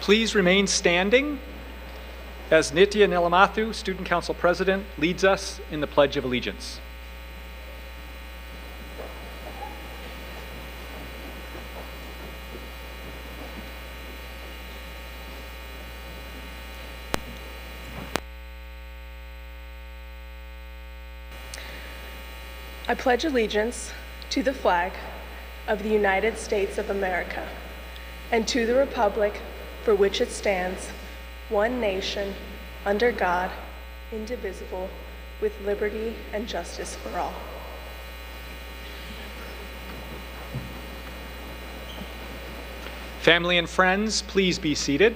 Please remain standing as Nitya Nilamathu, Student Council President, leads us in the Pledge of Allegiance. I pledge allegiance to the flag of the United States of America and to the republic for which it stands, one nation, under God, indivisible, with liberty and justice for all. Family and friends, please be seated.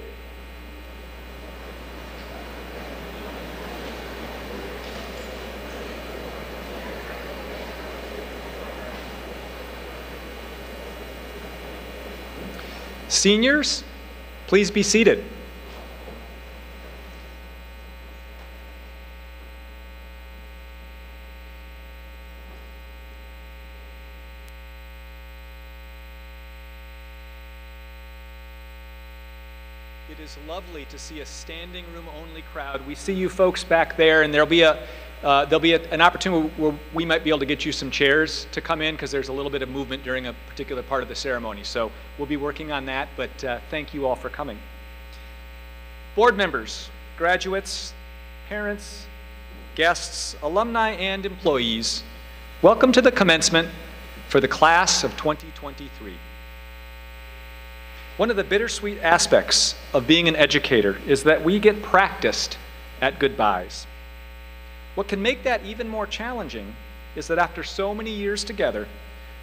Seniors, please be seated. It is lovely to see a standing room only crowd. We see you folks back there, and there'll be a uh, there'll be a, an opportunity where we might be able to get you some chairs to come in because there's a little bit of movement during a particular part of the ceremony. So we'll be working on that, but uh, thank you all for coming. Board members, graduates, parents, guests, alumni, and employees, welcome to the commencement for the class of 2023. One of the bittersweet aspects of being an educator is that we get practiced at goodbyes. What can make that even more challenging is that after so many years together,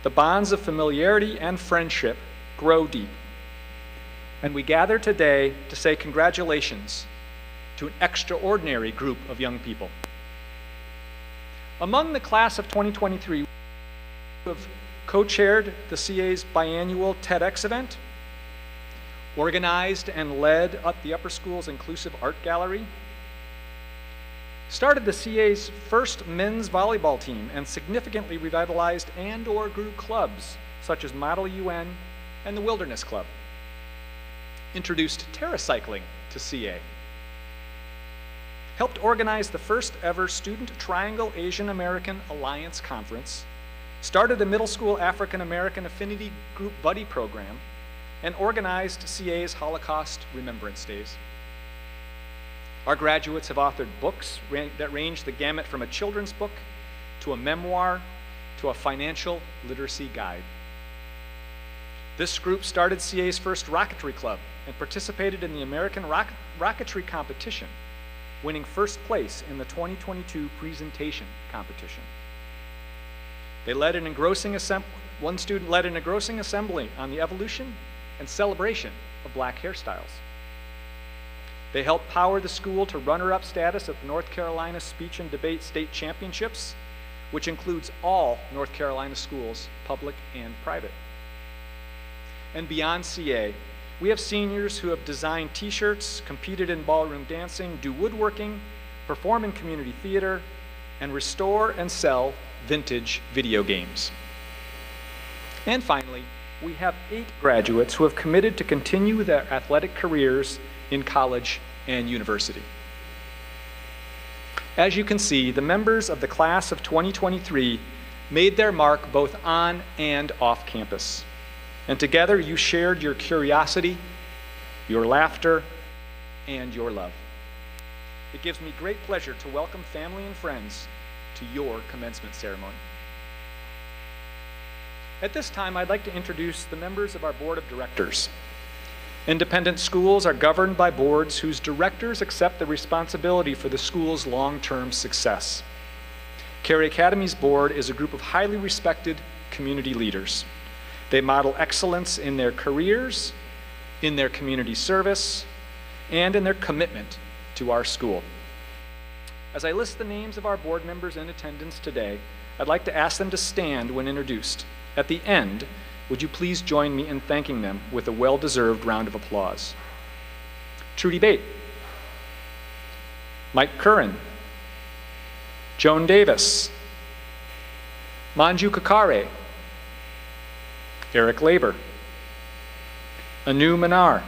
the bonds of familiarity and friendship grow deep. And we gather today to say congratulations to an extraordinary group of young people. Among the class of 2023, we have co-chaired the CA's biannual TEDx event, organized and led up the Upper School's Inclusive Art Gallery, started the CA's first men's volleyball team and significantly revitalized and or grew clubs such as Model UN and the Wilderness Club. Introduced terracycling to CA. Helped organize the first ever Student Triangle Asian American Alliance Conference, started a middle school African American Affinity Group Buddy Program, and organized CA's Holocaust Remembrance Days. Our graduates have authored books that range the gamut from a children's book to a memoir to a financial literacy guide. This group started CA's first rocketry club and participated in the American Rock Rocketry Competition, winning first place in the 2022 presentation competition. They led an engrossing assembly, one student led an engrossing assembly on the evolution and celebration of black hairstyles. They helped power the school to runner-up status at the North Carolina Speech and Debate State Championships, which includes all North Carolina schools, public and private. And beyond CA, we have seniors who have designed t-shirts, competed in ballroom dancing, do woodworking, perform in community theater, and restore and sell vintage video games. And finally, we have eight graduates who have committed to continue their athletic careers in college and university. As you can see, the members of the class of 2023 made their mark both on and off campus. And together you shared your curiosity, your laughter, and your love. It gives me great pleasure to welcome family and friends to your commencement ceremony. At this time, I'd like to introduce the members of our board of directors. Independent schools are governed by boards whose directors accept the responsibility for the school's long-term success. Cary Academy's board is a group of highly respected community leaders. They model excellence in their careers, in their community service, and in their commitment to our school. As I list the names of our board members in attendance today, I'd like to ask them to stand when introduced. At the end, would you please join me in thanking them with a well-deserved round of applause? Trudy Bate, Mike Curran, Joan Davis, Manju Kakare, Eric Labor, Anu Manar,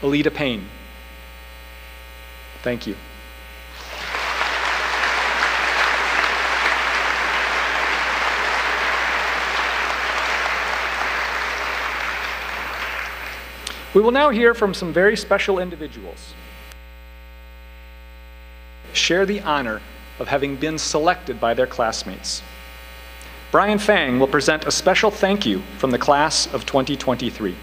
Alita Payne. Thank you. We will now hear from some very special individuals. Share the honor of having been selected by their classmates. Brian Fang will present a special thank you from the class of 2023.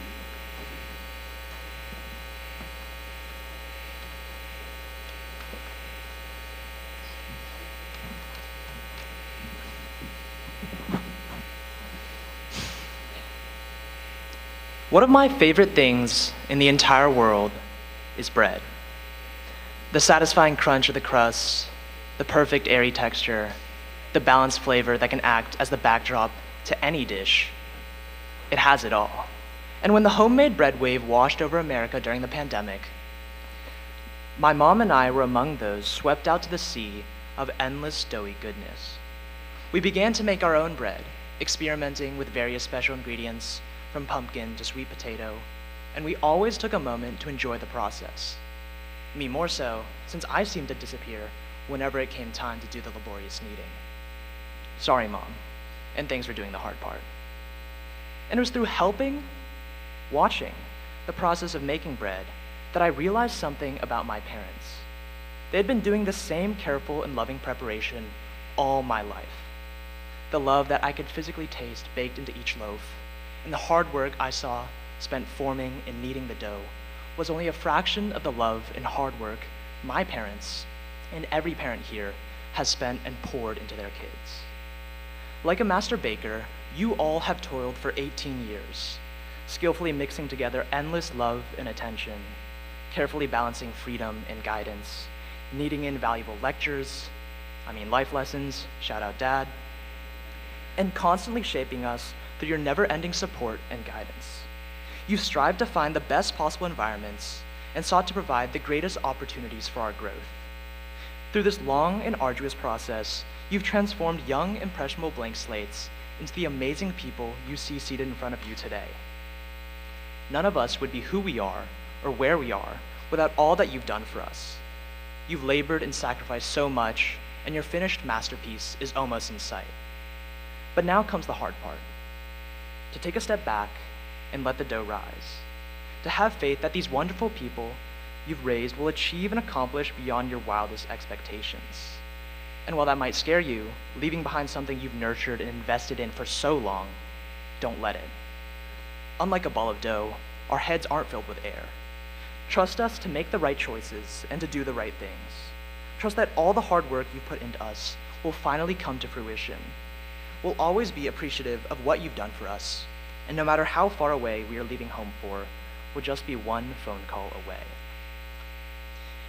One of my favorite things in the entire world is bread. The satisfying crunch of the crust, the perfect airy texture, the balanced flavor that can act as the backdrop to any dish. It has it all. And when the homemade bread wave washed over America during the pandemic, my mom and I were among those swept out to the sea of endless doughy goodness. We began to make our own bread, experimenting with various special ingredients from pumpkin to sweet potato, and we always took a moment to enjoy the process. Me more so, since I seemed to disappear whenever it came time to do the laborious kneading. Sorry, Mom, and thanks for doing the hard part. And it was through helping, watching, the process of making bread that I realized something about my parents. They had been doing the same careful and loving preparation all my life. The love that I could physically taste baked into each loaf and the hard work I saw spent forming and kneading the dough was only a fraction of the love and hard work my parents and every parent here has spent and poured into their kids. Like a master baker, you all have toiled for 18 years, skillfully mixing together endless love and attention, carefully balancing freedom and guidance, kneading in valuable lectures, I mean life lessons, shout out dad, and constantly shaping us through your never ending support and guidance. You strived to find the best possible environments and sought to provide the greatest opportunities for our growth. Through this long and arduous process, you've transformed young, impressionable blank slates into the amazing people you see seated in front of you today. None of us would be who we are or where we are without all that you've done for us. You've labored and sacrificed so much, and your finished masterpiece is almost in sight. But now comes the hard part to take a step back and let the dough rise, to have faith that these wonderful people you've raised will achieve and accomplish beyond your wildest expectations. And while that might scare you, leaving behind something you've nurtured and invested in for so long, don't let it. Unlike a ball of dough, our heads aren't filled with air. Trust us to make the right choices and to do the right things. Trust that all the hard work you put into us will finally come to fruition We'll always be appreciative of what you've done for us, and no matter how far away we are leaving home for, we'll just be one phone call away.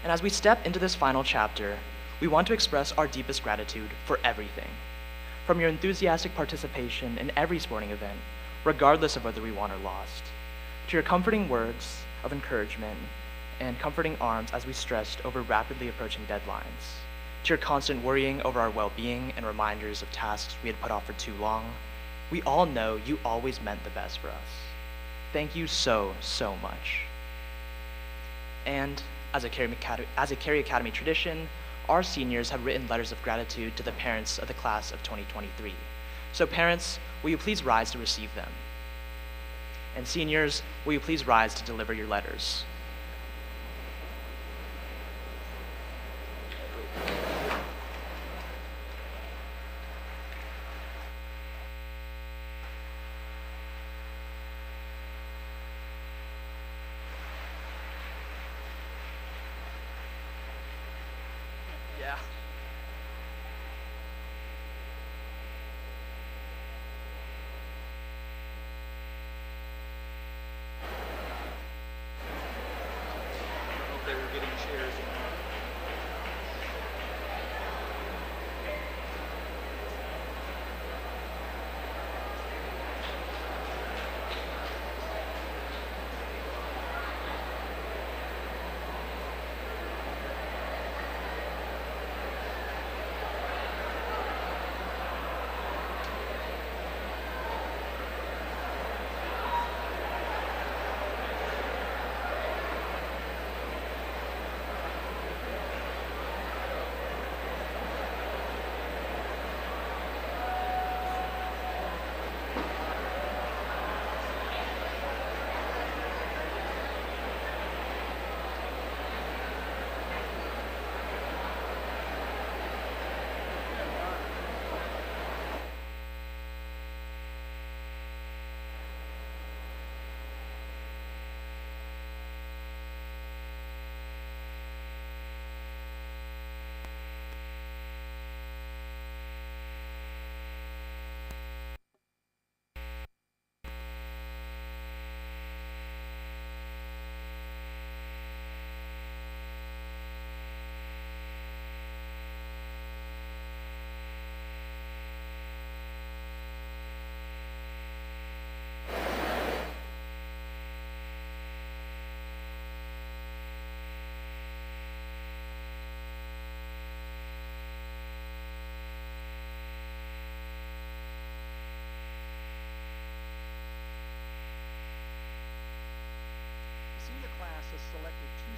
And as we step into this final chapter, we want to express our deepest gratitude for everything. From your enthusiastic participation in every sporting event, regardless of whether we won or lost, to your comforting words of encouragement and comforting arms as we stressed over rapidly approaching deadlines to your constant worrying over our well being and reminders of tasks we had put off for too long, we all know you always meant the best for us. Thank you so, so much. And as a Cary Academy, as a Cary Academy tradition, our seniors have written letters of gratitude to the parents of the class of 2023. So, parents, will you please rise to receive them? And seniors, will you please rise to deliver your letters?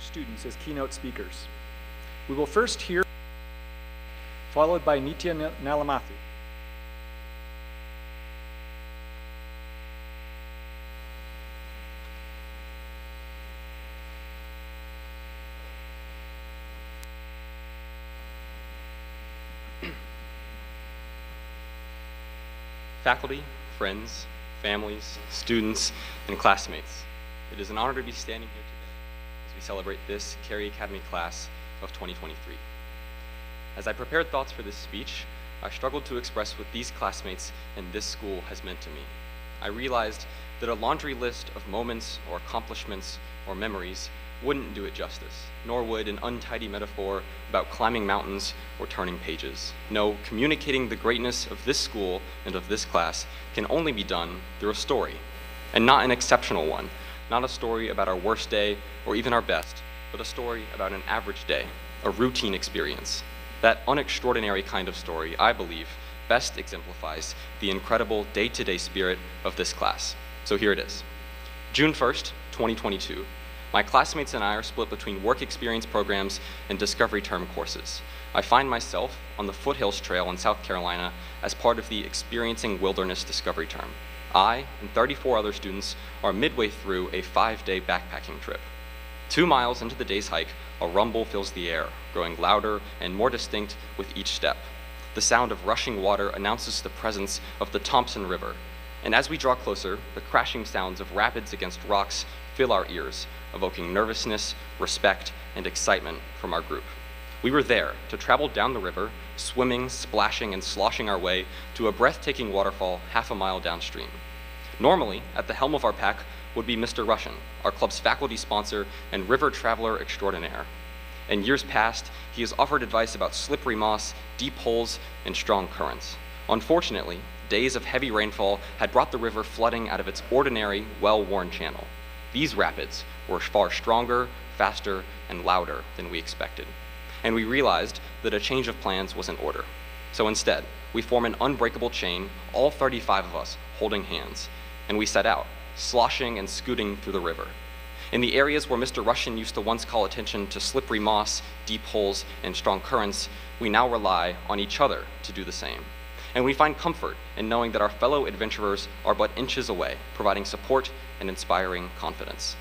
Students as keynote speakers. We will first hear, followed by Nitya Nalamathu. Faculty, friends, families, students, and classmates, it is an honor to be standing here celebrate this Cary Academy class of 2023. As I prepared thoughts for this speech, I struggled to express what these classmates and this school has meant to me. I realized that a laundry list of moments or accomplishments or memories wouldn't do it justice, nor would an untidy metaphor about climbing mountains or turning pages. No, communicating the greatness of this school and of this class can only be done through a story, and not an exceptional one, not a story about our worst day or even our best, but a story about an average day, a routine experience. That unextraordinary kind of story, I believe, best exemplifies the incredible day to day spirit of this class. So here it is June 1st, 2022. My classmates and I are split between work experience programs and discovery term courses. I find myself on the Foothills Trail in South Carolina as part of the Experiencing Wilderness Discovery Term. I and 34 other students are midway through a five-day backpacking trip. Two miles into the day's hike, a rumble fills the air, growing louder and more distinct with each step. The sound of rushing water announces the presence of the Thompson River, and as we draw closer, the crashing sounds of rapids against rocks fill our ears, evoking nervousness, respect, and excitement from our group. We were there to travel down the river, swimming, splashing, and sloshing our way to a breathtaking waterfall half a mile downstream. Normally, at the helm of our pack would be Mr. Russian, our club's faculty sponsor and river traveler extraordinaire. In years past, he has offered advice about slippery moss, deep holes, and strong currents. Unfortunately, days of heavy rainfall had brought the river flooding out of its ordinary, well-worn channel. These rapids were far stronger, faster, and louder than we expected. And we realized that a change of plans was in order. So instead, we form an unbreakable chain, all 35 of us holding hands, and we set out, sloshing and scooting through the river. In the areas where Mr. Russian used to once call attention to slippery moss, deep holes, and strong currents, we now rely on each other to do the same. And we find comfort in knowing that our fellow adventurers are but inches away, providing support and inspiring confidence.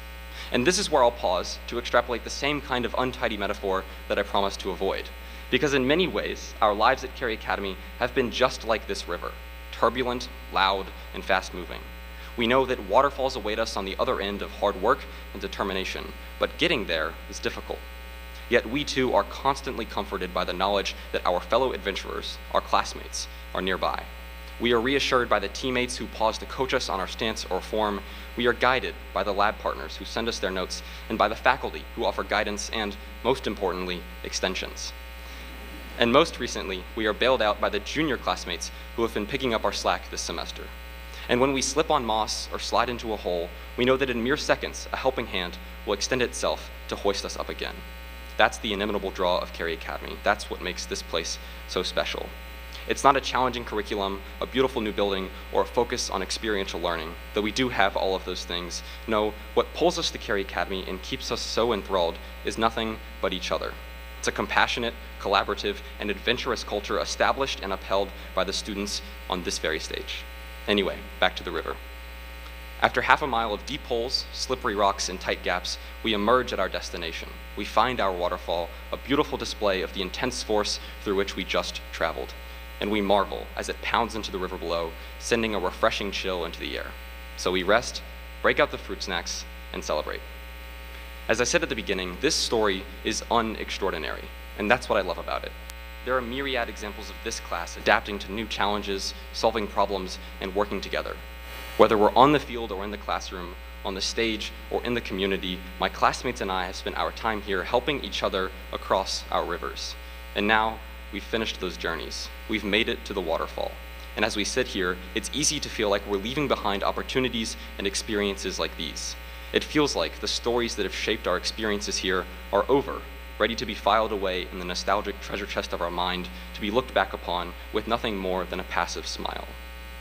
And this is where I'll pause to extrapolate the same kind of untidy metaphor that I promised to avoid. Because in many ways, our lives at Cary Academy have been just like this river turbulent, loud, and fast moving. We know that waterfalls await us on the other end of hard work and determination, but getting there is difficult. Yet we too are constantly comforted by the knowledge that our fellow adventurers, our classmates, are nearby. We are reassured by the teammates who pause to coach us on our stance or form. We are guided by the lab partners who send us their notes and by the faculty who offer guidance and, most importantly, extensions. And most recently, we are bailed out by the junior classmates who have been picking up our slack this semester. And when we slip on moss or slide into a hole, we know that in mere seconds, a helping hand will extend itself to hoist us up again. That's the inimitable draw of Cary Academy. That's what makes this place so special. It's not a challenging curriculum, a beautiful new building, or a focus on experiential learning, though we do have all of those things. No, what pulls us to Cary Academy and keeps us so enthralled is nothing but each other. It's a compassionate, collaborative, and adventurous culture established and upheld by the students on this very stage. Anyway, back to the river. After half a mile of deep holes, slippery rocks, and tight gaps, we emerge at our destination. We find our waterfall, a beautiful display of the intense force through which we just traveled and we marvel as it pounds into the river below, sending a refreshing chill into the air. So we rest, break out the fruit snacks, and celebrate. As I said at the beginning, this story is unextraordinary, and that's what I love about it. There are myriad examples of this class adapting to new challenges, solving problems, and working together. Whether we're on the field or in the classroom, on the stage or in the community, my classmates and I have spent our time here helping each other across our rivers. And now, we've finished those journeys. We've made it to the waterfall. And as we sit here, it's easy to feel like we're leaving behind opportunities and experiences like these. It feels like the stories that have shaped our experiences here are over, ready to be filed away in the nostalgic treasure chest of our mind to be looked back upon with nothing more than a passive smile.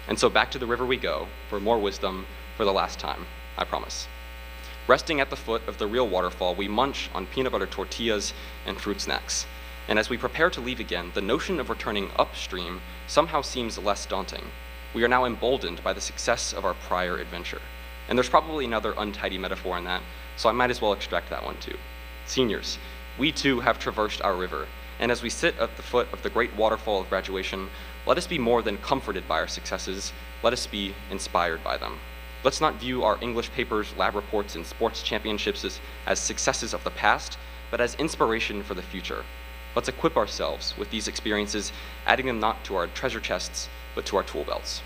And so back to the river we go for more wisdom for the last time, I promise. Resting at the foot of the real waterfall, we munch on peanut butter tortillas and fruit snacks. And as we prepare to leave again, the notion of returning upstream somehow seems less daunting. We are now emboldened by the success of our prior adventure. And there's probably another untidy metaphor in that, so I might as well extract that one too. Seniors, we too have traversed our river, and as we sit at the foot of the great waterfall of graduation, let us be more than comforted by our successes, let us be inspired by them. Let's not view our English papers, lab reports, and sports championships as, as successes of the past, but as inspiration for the future. Let's equip ourselves with these experiences, adding them not to our treasure chests, but to our tool belts.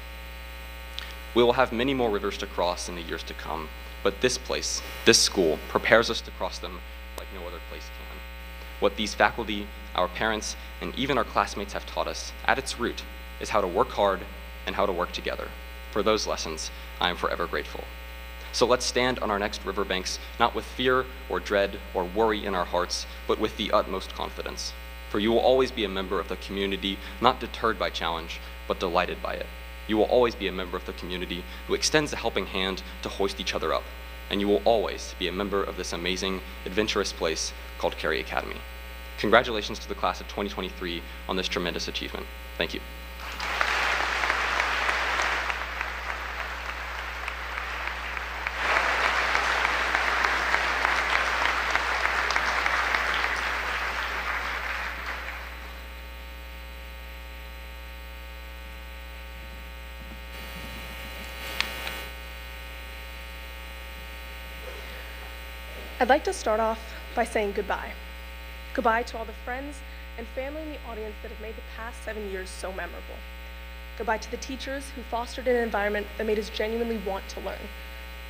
We will have many more rivers to cross in the years to come, but this place, this school, prepares us to cross them like no other place can. What these faculty, our parents, and even our classmates have taught us, at its root, is how to work hard and how to work together. For those lessons, I am forever grateful. So let's stand on our next riverbanks, not with fear or dread or worry in our hearts, but with the utmost confidence. For you will always be a member of the community, not deterred by challenge, but delighted by it. You will always be a member of the community who extends a helping hand to hoist each other up. And you will always be a member of this amazing, adventurous place called Cary Academy. Congratulations to the class of 2023 on this tremendous achievement. Thank you. I'd like to start off by saying goodbye. Goodbye to all the friends and family in the audience that have made the past seven years so memorable. Goodbye to the teachers who fostered an environment that made us genuinely want to learn.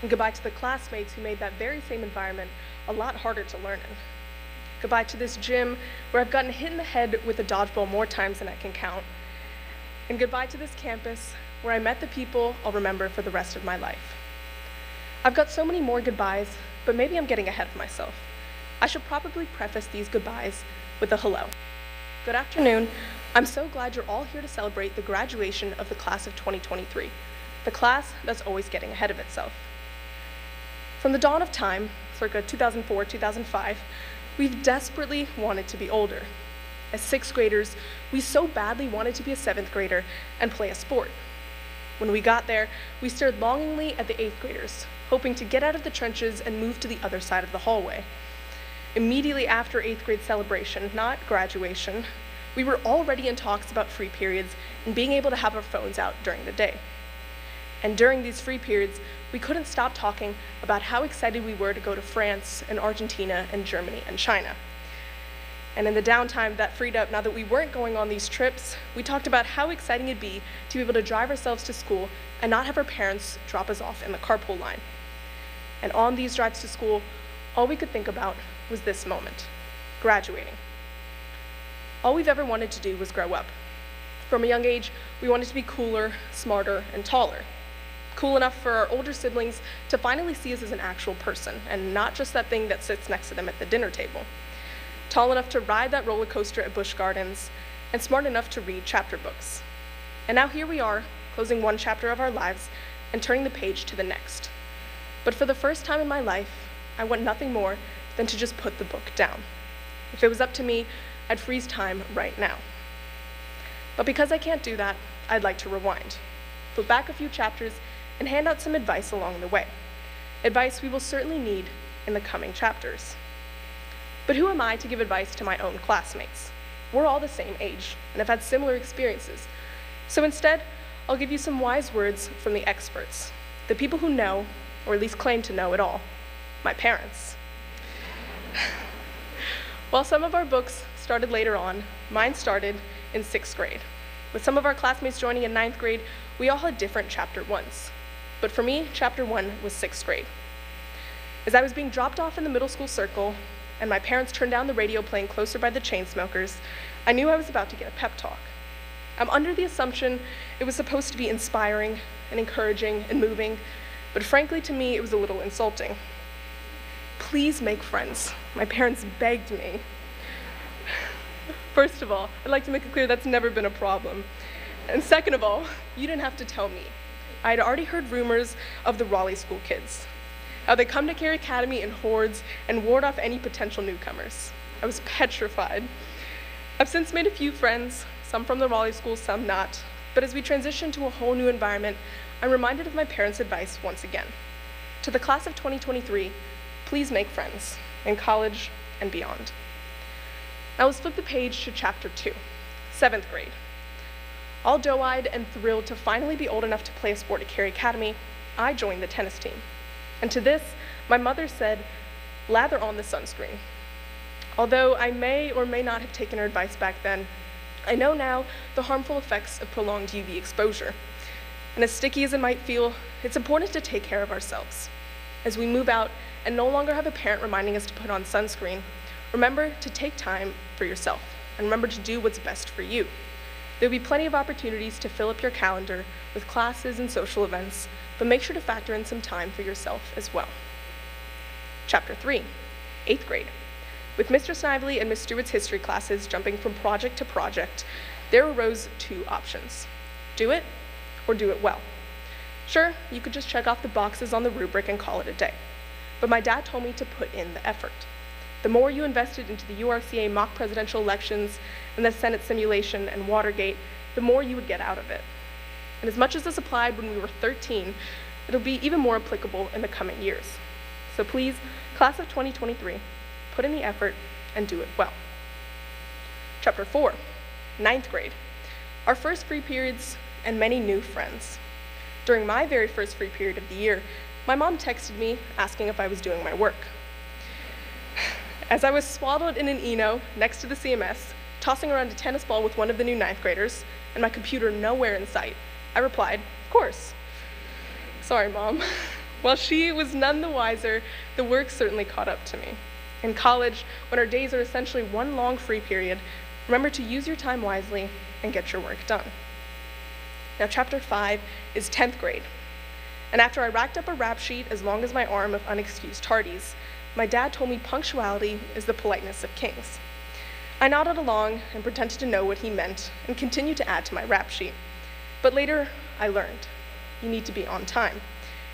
And goodbye to the classmates who made that very same environment a lot harder to learn in. Goodbye to this gym where I've gotten hit in the head with a dodgeball more times than I can count. And goodbye to this campus where I met the people I'll remember for the rest of my life. I've got so many more goodbyes, but maybe I'm getting ahead of myself. I should probably preface these goodbyes with a hello. Good afternoon. I'm so glad you're all here to celebrate the graduation of the class of 2023, the class that's always getting ahead of itself. From the dawn of time, circa 2004 2005, we've desperately wanted to be older. As sixth graders, we so badly wanted to be a seventh grader and play a sport. When we got there, we stared longingly at the eighth graders, hoping to get out of the trenches and move to the other side of the hallway. Immediately after eighth grade celebration, not graduation, we were already in talks about free periods and being able to have our phones out during the day. And during these free periods, we couldn't stop talking about how excited we were to go to France and Argentina and Germany and China. And in the downtime that freed up, now that we weren't going on these trips, we talked about how exciting it'd be to be able to drive ourselves to school and not have our parents drop us off in the carpool line. And on these drives to school, all we could think about was this moment graduating. All we've ever wanted to do was grow up. From a young age, we wanted to be cooler, smarter, and taller. Cool enough for our older siblings to finally see us as an actual person and not just that thing that sits next to them at the dinner table. Tall enough to ride that roller coaster at Busch Gardens, and smart enough to read chapter books. And now here we are, closing one chapter of our lives and turning the page to the next. But for the first time in my life, I want nothing more than to just put the book down. If it was up to me, I'd freeze time right now. But because I can't do that, I'd like to rewind, flip back a few chapters, and hand out some advice along the way. Advice we will certainly need in the coming chapters. But who am I to give advice to my own classmates? We're all the same age and have had similar experiences. So instead, I'll give you some wise words from the experts, the people who know, or at least claim to know it all, my parents. While some of our books started later on, mine started in sixth grade. With some of our classmates joining in ninth grade, we all had different chapter ones. But for me, chapter one was sixth grade. As I was being dropped off in the middle school circle, and my parents turned down the radio playing Closer by the Chainsmokers, I knew I was about to get a pep talk. I'm under the assumption it was supposed to be inspiring and encouraging and moving, but frankly, to me, it was a little insulting. Please make friends. My parents begged me. First of all, I'd like to make it clear that's never been a problem. And second of all, you didn't have to tell me. I had already heard rumors of the Raleigh school kids. how they come to Cary Academy in hordes and ward off any potential newcomers. I was petrified. I've since made a few friends, some from the Raleigh School, some not, but as we transition to a whole new environment, I'm reminded of my parents' advice once again. To the class of 2023, please make friends in college and beyond. Now let's flip the page to chapter two, seventh grade. All doe-eyed and thrilled to finally be old enough to play a sport at Cary Academy, I joined the tennis team. And to this, my mother said, lather on the sunscreen. Although I may or may not have taken her advice back then, I know now the harmful effects of prolonged UV exposure. And as sticky as it might feel, it's important to take care of ourselves. As we move out and no longer have a parent reminding us to put on sunscreen, remember to take time for yourself and remember to do what's best for you. There will be plenty of opportunities to fill up your calendar with classes and social events, but make sure to factor in some time for yourself as well. Chapter 3, 8th grade. With Mr. Snively and Ms. Stewart's history classes jumping from project to project, there arose two options do it or do it well. Sure, you could just check off the boxes on the rubric and call it a day. But my dad told me to put in the effort. The more you invested into the URCA mock presidential elections and the Senate simulation and Watergate, the more you would get out of it. And as much as this applied when we were 13, it'll be even more applicable in the coming years. So please, class of 2023, put in the effort and do it well. Chapter 4, ninth grade. Our first free periods and many new friends. During my very first free period of the year, my mom texted me asking if I was doing my work. As I was swaddled in an Eno next to the CMS, tossing around a tennis ball with one of the new ninth graders, and my computer nowhere in sight, I replied, Of course. Sorry, Mom. While she was none the wiser, the work certainly caught up to me. In college, when our days are essentially one long free period, remember to use your time wisely and get your work done. Now, chapter 5 is 10th grade. And after I racked up a rap sheet as long as my arm of unexcused tardies, my dad told me punctuality is the politeness of kings. I nodded along and pretended to know what he meant and continued to add to my rap sheet. But later, I learned you need to be on time.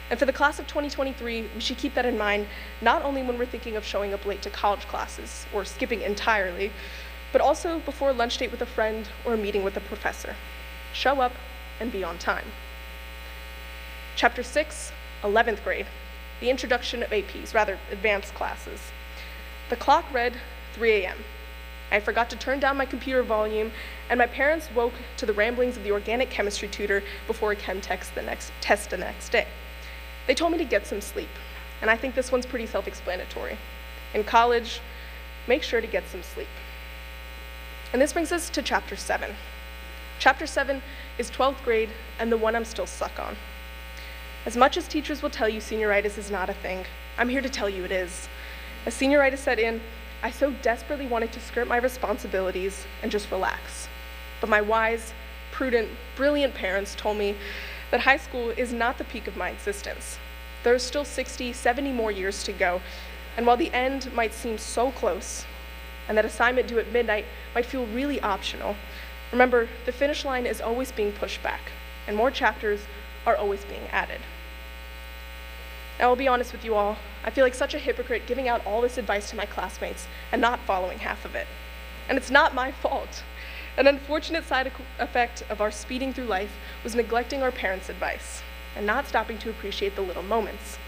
And for the class of 2023, we should keep that in mind not only when we're thinking of showing up late to college classes or skipping entirely, but also before a lunch date with a friend or a meeting with a professor. Show up and be on time. Chapter 6, 11th grade, the introduction of APs, rather advanced classes. The clock read 3 a.m. I forgot to turn down my computer volume, and my parents woke to the ramblings of the organic chemistry tutor before a chem text the next, test the next day. They told me to get some sleep, and I think this one's pretty self explanatory. In college, make sure to get some sleep. And this brings us to chapter 7. Chapter 7 is 12th grade and the one I'm still stuck on. As much as teachers will tell you senioritis is not a thing, I'm here to tell you it is. As senioritis set in, I so desperately wanted to skirt my responsibilities and just relax. But my wise, prudent, brilliant parents told me that high school is not the peak of my existence. There are still 60, 70 more years to go, and while the end might seem so close, and that assignment due at midnight might feel really optional, remember, the finish line is always being pushed back, and more chapters are always being added. Now, I'll be honest with you all, I feel like such a hypocrite giving out all this advice to my classmates and not following half of it. And it's not my fault. An unfortunate side effect of our speeding through life was neglecting our parents' advice and not stopping to appreciate the little moments.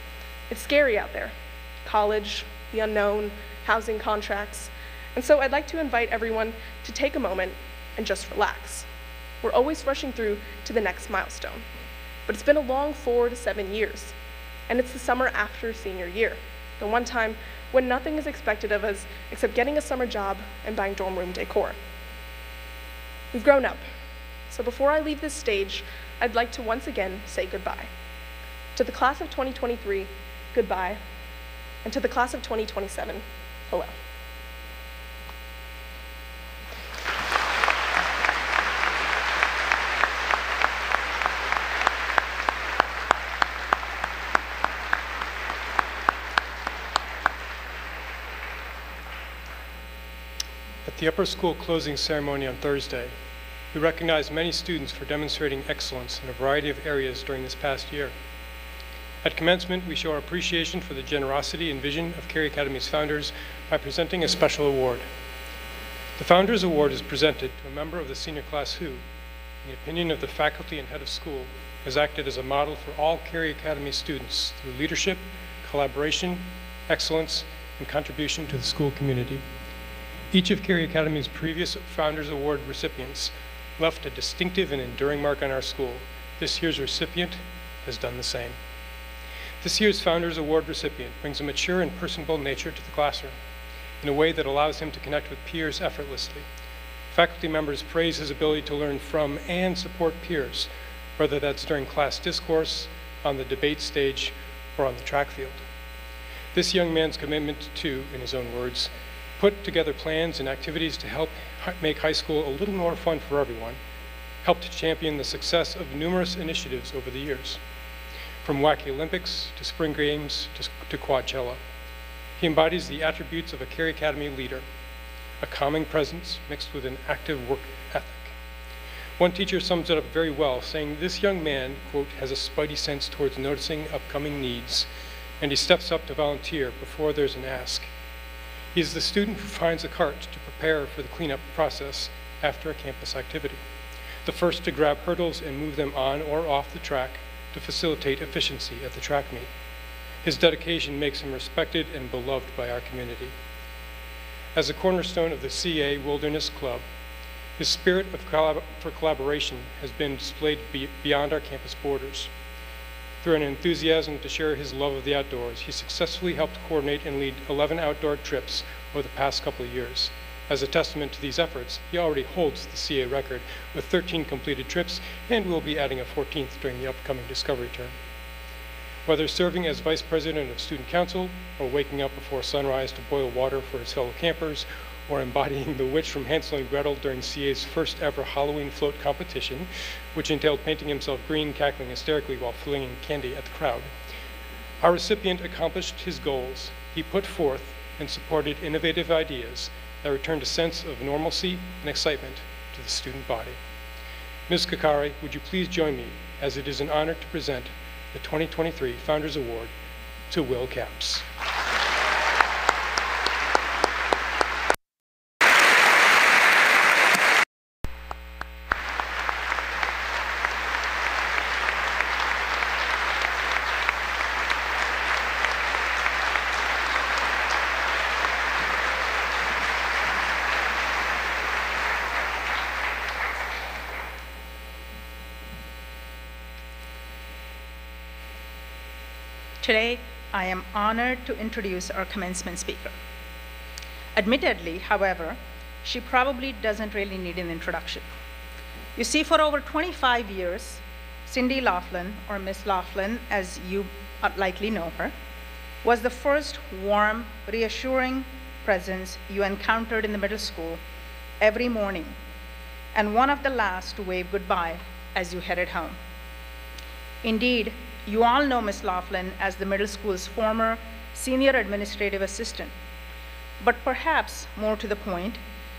It's scary out there college, the unknown, housing contracts. And so I'd like to invite everyone to take a moment and just relax. We're always rushing through to the next milestone. But it's been a long four to seven years, and it's the summer after senior year, the one time when nothing is expected of us except getting a summer job and buying dorm room decor. We've grown up, so before I leave this stage, I'd like to once again say goodbye. To the class of 2023, goodbye, and to the class of 2027, hello. At the upper school closing ceremony on Thursday, we recognized many students for demonstrating excellence in a variety of areas during this past year. At commencement, we show our appreciation for the generosity and vision of Cary Academy's founders by presenting a special award. The Founders Award is presented to a member of the senior class who, in the opinion of the faculty and head of school, has acted as a model for all Cary Academy students through leadership, collaboration, excellence, and contribution to the school community. Each of Cary Academy's previous Founders Award recipients left a distinctive and enduring mark on our school. This year's recipient has done the same. This year's Founders Award recipient brings a mature and personable nature to the classroom in a way that allows him to connect with peers effortlessly. Faculty members praise his ability to learn from and support peers, whether that's during class discourse, on the debate stage, or on the track field. This young man's commitment to, in his own words, put together plans and activities to help make high school a little more fun for everyone, helped to champion the success of numerous initiatives over the years, from Wacky Olympics to Spring Games to, to Quadcella. He embodies the attributes of a Cary Academy leader, a calming presence mixed with an active work ethic. One teacher sums it up very well, saying, This young man, quote, has a spidey sense towards noticing upcoming needs, and he steps up to volunteer before there's an ask. He is the student who finds a cart to prepare for the cleanup process after a campus activity, the first to grab hurdles and move them on or off the track to facilitate efficiency at the track meet. His dedication makes him respected and beloved by our community. As a cornerstone of the CA Wilderness Club, his spirit of collab- for collaboration has been displayed be- beyond our campus borders. Through an enthusiasm to share his love of the outdoors, he successfully helped coordinate and lead 11 outdoor trips over the past couple of years. As a testament to these efforts, he already holds the CA record with 13 completed trips and will be adding a 14th during the upcoming Discovery term. Whether serving as vice president of student council, or waking up before sunrise to boil water for his fellow campers, or embodying the witch from Hansel and Gretel during CA's first ever Halloween float competition, which entailed painting himself green, cackling hysterically while flinging candy at the crowd. Our recipient accomplished his goals. He put forth and supported innovative ideas that returned a sense of normalcy and excitement to the student body. Ms. Kakari, would you please join me as it is an honor to present the 2023 Founders Award to Will Capps. Today, I am honored to introduce our commencement speaker. Admittedly, however, she probably doesn't really need an introduction. You see, for over 25 years, Cindy Laughlin, or Miss Laughlin, as you likely know her, was the first warm, reassuring presence you encountered in the middle school every morning, and one of the last to wave goodbye as you headed home. Indeed, you all know Ms. Laughlin as the middle school's former senior administrative assistant. But perhaps more to the point,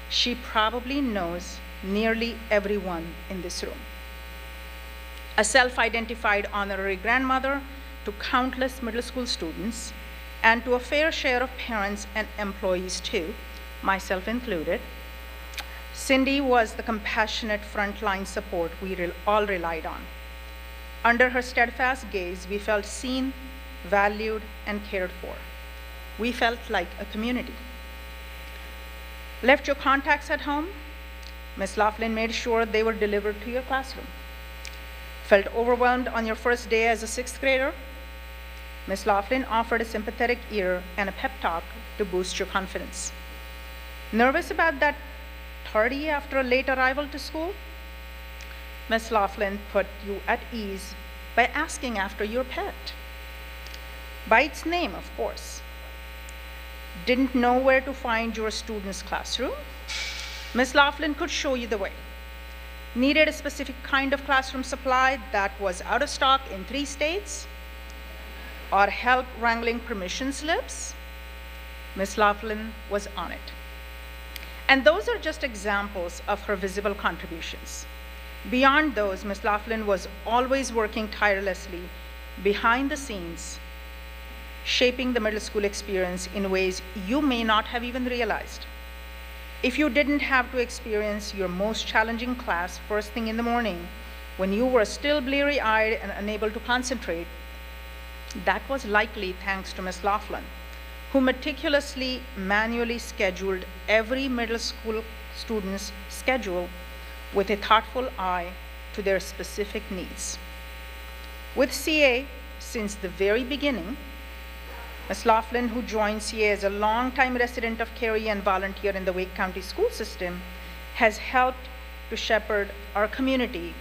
she probably knows nearly everyone in this room. A self identified honorary grandmother to countless middle school students and to a fair share of parents and employees, too, myself included, Cindy was the compassionate frontline support we re- all relied on. Under her steadfast gaze, we felt seen, valued, and cared for. We felt like a community. Left your contacts at home? Ms. Laughlin made sure they were delivered to your classroom. Felt overwhelmed on your first day as a sixth grader? Ms. Laughlin offered a sympathetic ear and a pep talk to boost your confidence. Nervous about that tardy after a late arrival to school? Ms. Laughlin put you at ease by asking after your pet. By its name, of course. Didn't know where to find your student's classroom? Ms. Laughlin could show you the way. Needed a specific kind of classroom supply that was out of stock in three states? Or help wrangling permission slips? Ms. Laughlin was on it. And those are just examples of her visible contributions. Beyond those, Ms. Laughlin was always working tirelessly behind the scenes, shaping the middle school experience in ways you may not have even realized. If you didn't have to experience your most challenging class first thing in the morning, when you were still bleary eyed and unable to concentrate, that was likely thanks to Ms. Laughlin, who meticulously manually scheduled every middle school student's schedule with a thoughtful eye to their specific needs. With CA, since the very beginning, Ms. Laughlin, who joined CA as a longtime resident of Cary and volunteer in the Wake County school system, has helped to shepherd our community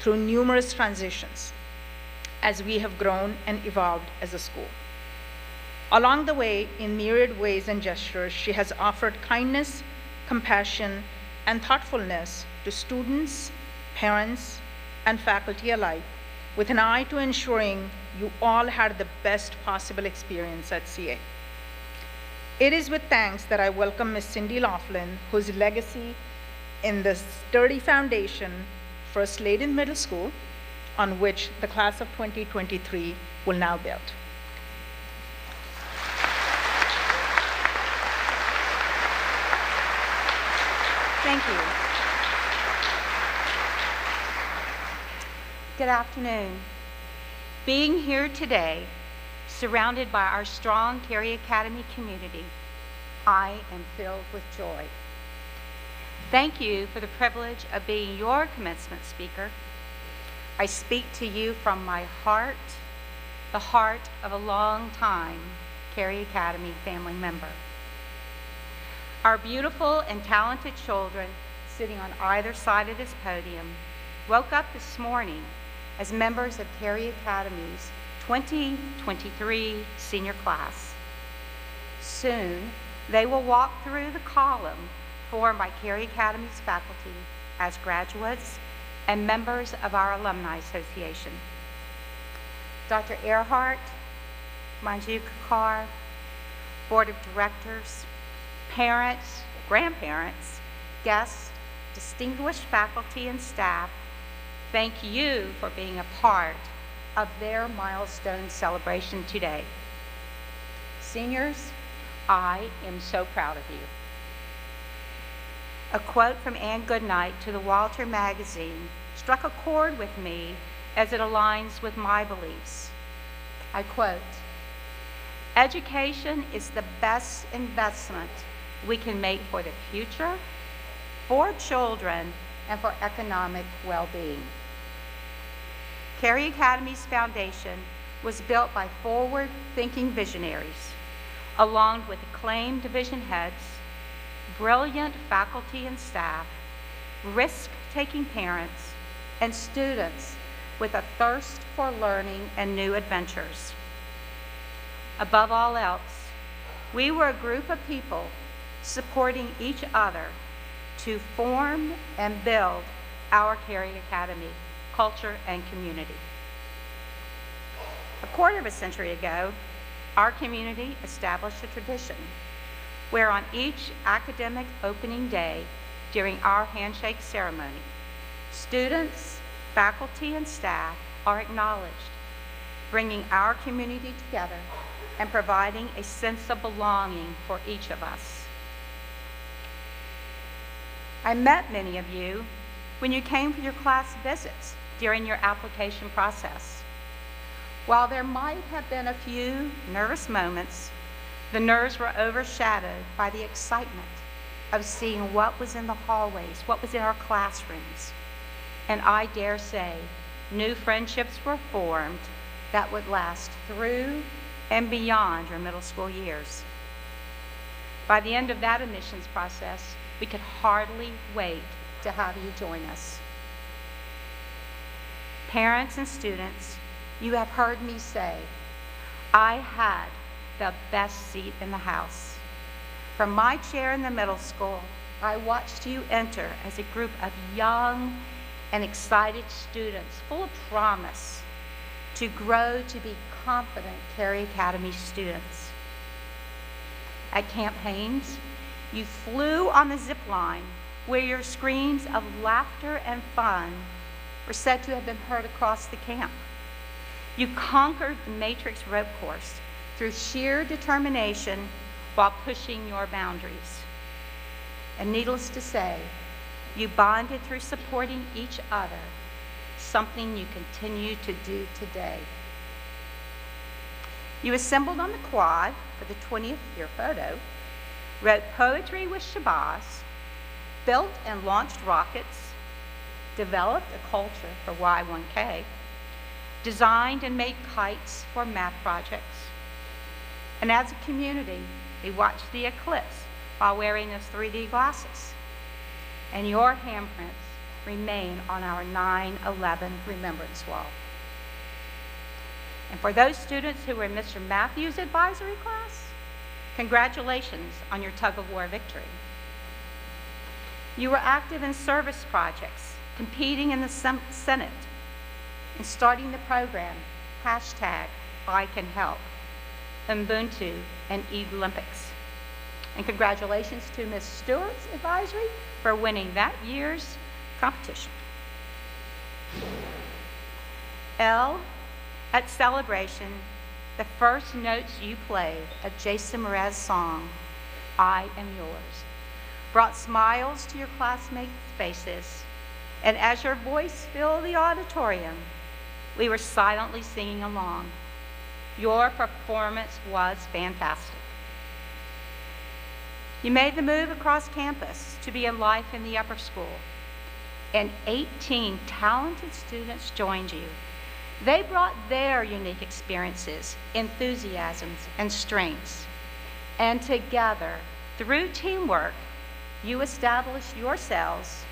through numerous transitions as we have grown and evolved as a school. Along the way, in myriad ways and gestures, she has offered kindness, compassion, and thoughtfulness to students, parents, and faculty alike, with an eye to ensuring you all had the best possible experience at CA. It is with thanks that I welcome Ms. Cindy Laughlin, whose legacy in the sturdy foundation first laid in middle school on which the class of 2023 will now build. Thank you. Good afternoon. Being here today, surrounded by our strong Cary Academy community, I am filled with joy. Thank you for the privilege of being your commencement speaker. I speak to you from my heart, the heart of a long-time Cary Academy family member. Our beautiful and talented children sitting on either side of this podium woke up this morning as members of Cary Academy's 2023 senior class. Soon, they will walk through the column formed by Cary Academy's faculty as graduates and members of our Alumni Association. Dr. Ehrhardt, Manju Kakar, Board of Directors, parents, grandparents, guests, distinguished faculty and staff, thank you for being a part of their milestone celebration today. Seniors, I am so proud of you. A quote from Ann Goodnight to the Walter magazine struck a chord with me as it aligns with my beliefs. I quote, Education is the best investment we can make for the future, for children, and for economic well-being. Cary Academy's foundation was built by forward-thinking visionaries, along with acclaimed division heads, brilliant faculty and staff, risk-taking parents, and students with a thirst for learning and new adventures. Above all else, we were a group of people supporting each other to form and build our Cary Academy culture and community. A quarter of a century ago, our community established a tradition where on each academic opening day during our handshake ceremony, students, faculty, and staff are acknowledged, bringing our community together and providing a sense of belonging for each of us. I met many of you when you came for your class visits during your application process. While there might have been a few nervous moments, the nerves were overshadowed by the excitement of seeing what was in the hallways, what was in our classrooms. And I dare say, new friendships were formed that would last through and beyond your middle school years. By the end of that admissions process, we could hardly wait to have you join us. Parents and students, you have heard me say, I had the best seat in the house. From my chair in the middle school, I watched you enter as a group of young and excited students full of promise to grow to be confident Cary Academy students. At Camp Haines, you flew on the zip line where your screams of laughter and fun were said to have been heard across the camp. You conquered the matrix rope course through sheer determination while pushing your boundaries. And needless to say, you bonded through supporting each other, something you continue to do today. You assembled on the quad for the 20th year photo, wrote poetry with Shabazz, built and launched rockets, developed a culture for Y1K, designed and made kites for math projects. And as a community, we watched the eclipse while wearing those 3D glasses. And your handprints remain on our 9-11 remembrance wall. And for those students who were in Mr. Matthews' advisory class, congratulations on your tug of war victory. You were active in service projects, competing in the Senate, and starting the program, hashtag I Can Help, Ubuntu, and Olympics. And congratulations to Ms. Stewart's advisory for winning that year's competition. L, at Celebration, the first notes you played of Jason Mraz's song, I Am Yours, brought smiles to your classmates' faces, and as your voice filled the auditorium, we were silently singing along. Your performance was fantastic. You made the move across campus to be a life in the upper school, and 18 talented students joined you. They brought their unique experiences, enthusiasms, and strengths. And together, through teamwork, you established yourselves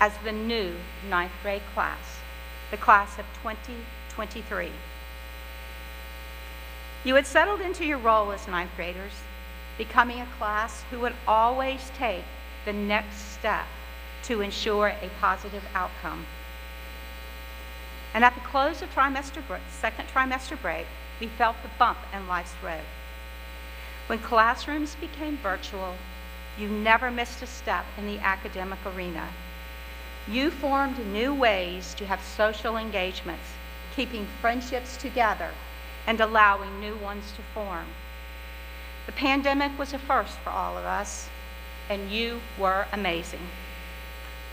as the new ninth grade class, the class of 2023. You had settled into your role as ninth graders becoming a class who would always take the next step to ensure a positive outcome. And at the close of trimester break, second trimester break, we felt the bump in life's road. When classrooms became virtual, you never missed a step in the academic arena. You formed new ways to have social engagements, keeping friendships together and allowing new ones to form. The pandemic was a first for all of us, and you were amazing.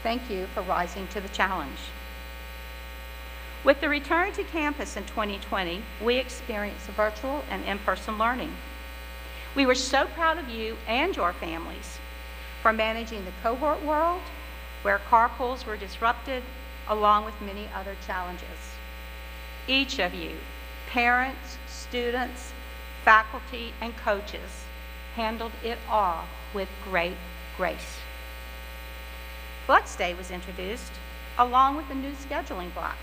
Thank you for rising to the challenge. With the return to campus in 2020, we experienced virtual and in-person learning. We were so proud of you and your families for managing the cohort world, where carpools were disrupted, along with many other challenges. Each of you, parents, students, faculty, and coaches handled it all with great grace. Flex Day was introduced along with a new scheduling block.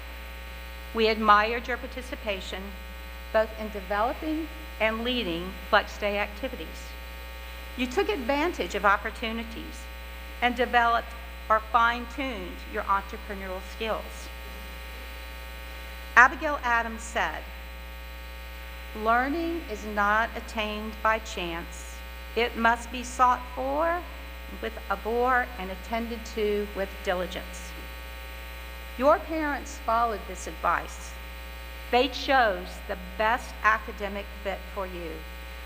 We admired your participation both in developing and leading Flex Day activities. You took advantage of opportunities and developed or fine-tuned your entrepreneurial skills. Abigail Adams said, Learning is not attained by chance. It must be sought for with abhor and attended to with diligence. Your parents followed this advice. They chose the best academic fit for you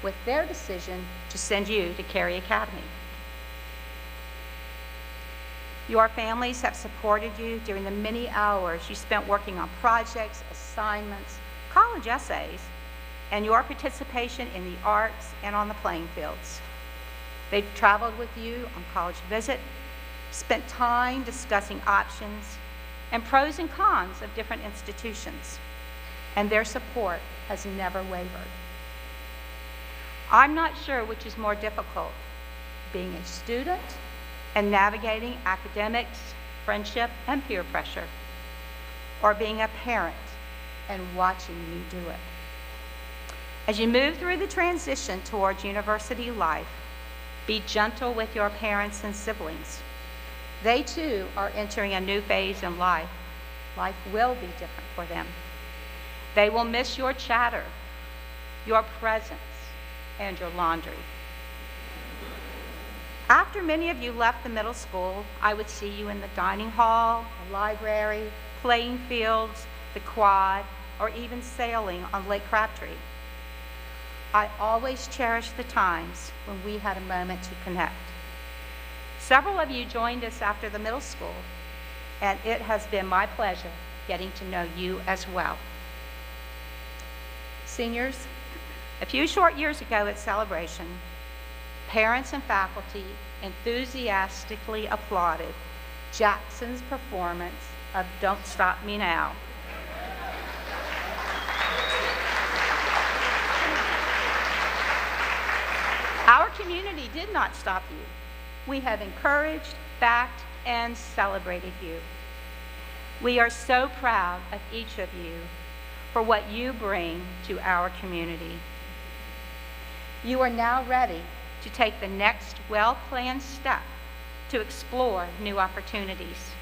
with their decision to send you to Cary Academy. Your families have supported you during the many hours you spent working on projects, assignments, college essays, and your participation in the arts and on the playing fields. They've traveled with you on college visit, spent time discussing options and pros and cons of different institutions, and their support has never wavered. I'm not sure which is more difficult, being a student and navigating academics, friendship, and peer pressure, or being a parent and watching you do it. As you move through the transition towards university life, be gentle with your parents and siblings. They too are entering a new phase in life. Life will be different for them. They will miss your chatter, your presence, and your laundry. After many of you left the middle school, I would see you in the dining hall, the library, playing fields, the quad, or even sailing on Lake Crabtree. I always cherish the times when we had a moment to connect. Several of you joined us after the middle school, and it has been my pleasure getting to know you as well. Seniors, a few short years ago at Celebration, parents and faculty enthusiastically applauded Jackson's performance of Don't Stop Me Now. Our community did not stop you. We have encouraged, backed, and celebrated you. We are so proud of each of you for what you bring to our community. You are now ready to take the next well planned step to explore new opportunities.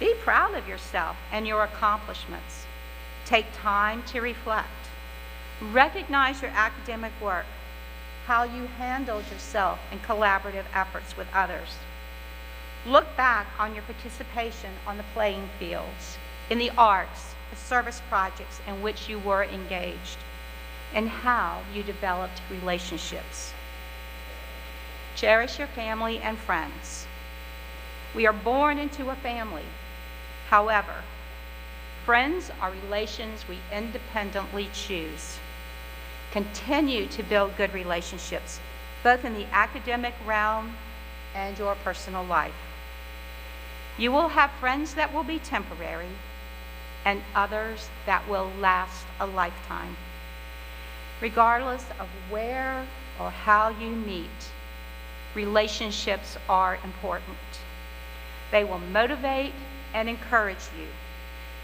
Be proud of yourself and your accomplishments. Take time to reflect. Recognize your academic work, how you handled yourself in collaborative efforts with others. Look back on your participation on the playing fields, in the arts, the service projects in which you were engaged, and how you developed relationships. Cherish your family and friends. We are born into a family. However, friends are relations we independently choose. Continue to build good relationships, both in the academic realm and your personal life. You will have friends that will be temporary and others that will last a lifetime. Regardless of where or how you meet, relationships are important. They will motivate and encourage you.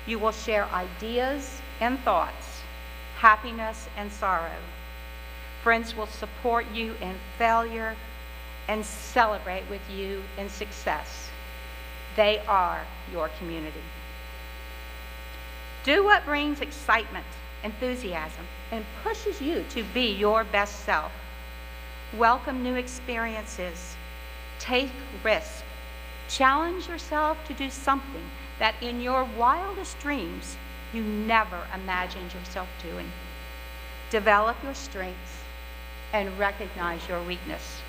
You will share ideas and thoughts, happiness and sorrow. Friends will support you in failure and celebrate with you in success. They are your community. Do what brings excitement, enthusiasm, and pushes you to be your best self. Welcome new experiences. Take risks. Challenge yourself to do something that in your wildest dreams you never imagined yourself doing. Develop your strengths and recognize your weakness.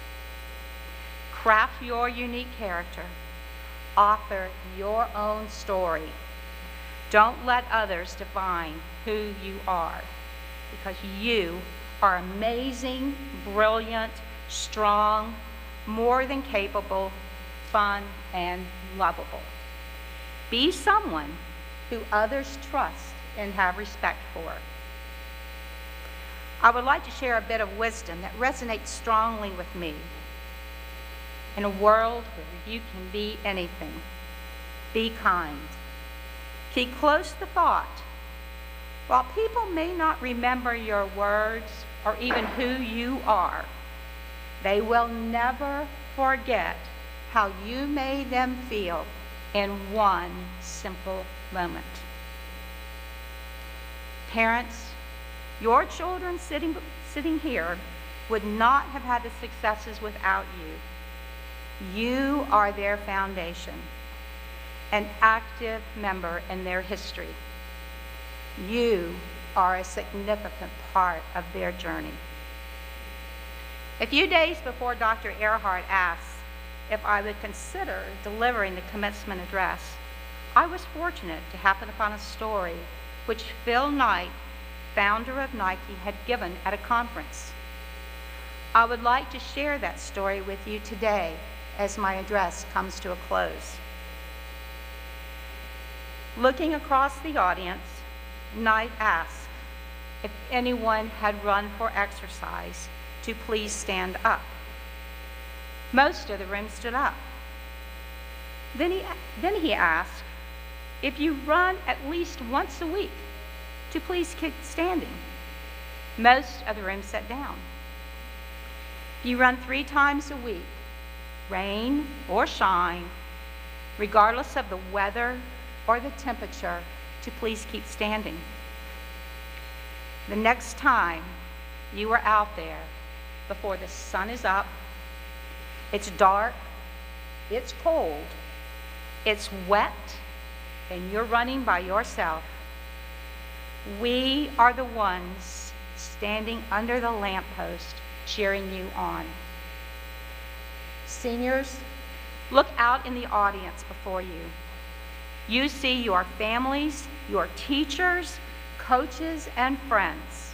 Craft your unique character. Author your own story. Don't let others define who you are because you are amazing, brilliant, strong, more than capable, fun, and lovable. Be someone who others trust and have respect for. I would like to share a bit of wisdom that resonates strongly with me. In a world where you can be anything, be kind. Keep close the thought. While people may not remember your words or even who you are, they will never forget how you made them feel in one simple moment. Parents, your children sitting, sitting here would not have had the successes without you. You are their foundation, an active member in their history. You are a significant part of their journey. A few days before Dr. Ehrhardt asked if I would consider delivering the commencement address, I was fortunate to happen upon a story which Phil Knight, founder of Nike, had given at a conference. I would like to share that story with you today as my address comes to a close. Looking across the audience, Knight asked if anyone had run for exercise to please stand up. Most of the room stood up. Then he, then he asked if you run at least once a week to please keep standing. Most of the room sat down. If you run three times a week, rain or shine, regardless of the weather or the temperature, to please keep standing. The next time you are out there before the sun is up it's dark, it's cold, it's wet, and you're running by yourself. We are the ones standing under the lamppost cheering you on. Seniors, look out in the audience before you. You see your families, your teachers, coaches, and friends.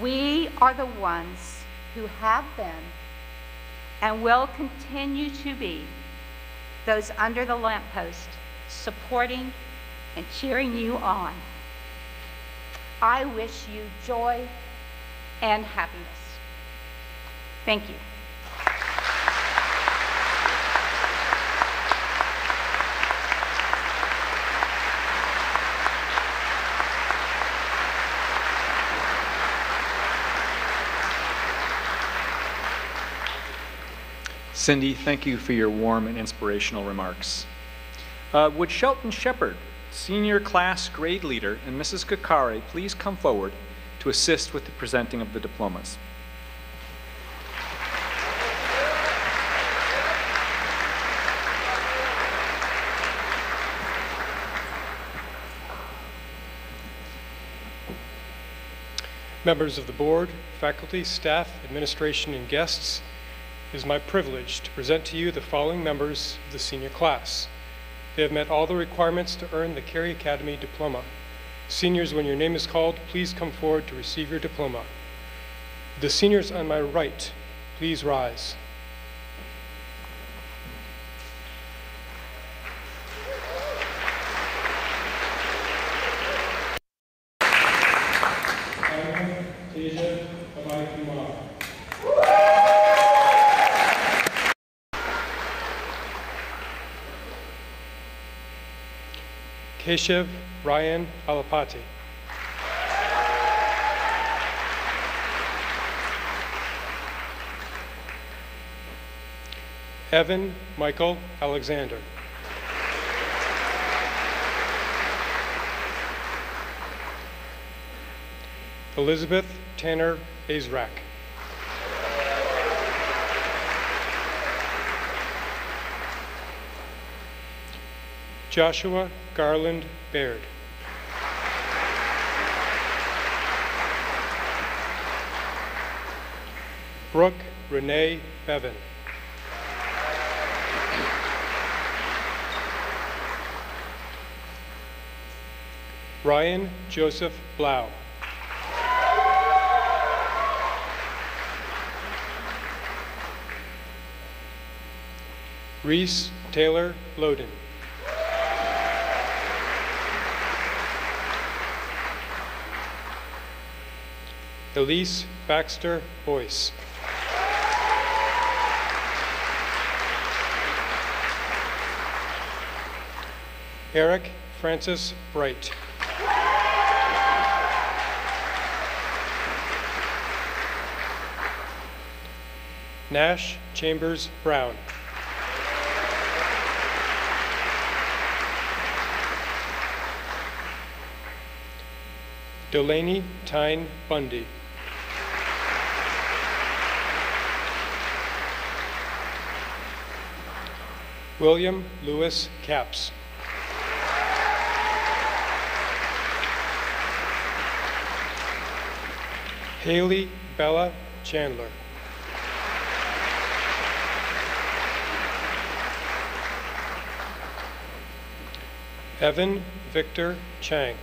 We are the ones who have been and will continue to be those under the lamppost supporting and cheering you on. I wish you joy and happiness. Thank you. Cindy, thank you for your warm and inspirational remarks. Uh, would Shelton Shepard, senior class grade leader, and Mrs. Kakare please come forward to assist with the presenting of the diplomas? Members of the board, faculty, staff, administration, and guests, it is my privilege to present to you the following members of the senior class. They have met all the requirements to earn the Cary Academy diploma. Seniors, when your name is called, please come forward to receive your diploma. The seniors on my right, please rise. Keshav Ryan Alapati. Evan Michael Alexander. Elizabeth Tanner Azrak. Joshua Garland Baird. Brooke Renee Bevan. Ryan Joseph Blau. Reese Taylor Loden. Elise Baxter Boyce. Eric Francis Bright. Nash Chambers Brown. Delaney Tyne Bundy. William Lewis Capps. Haley Bella Chandler. Evan Victor Chang.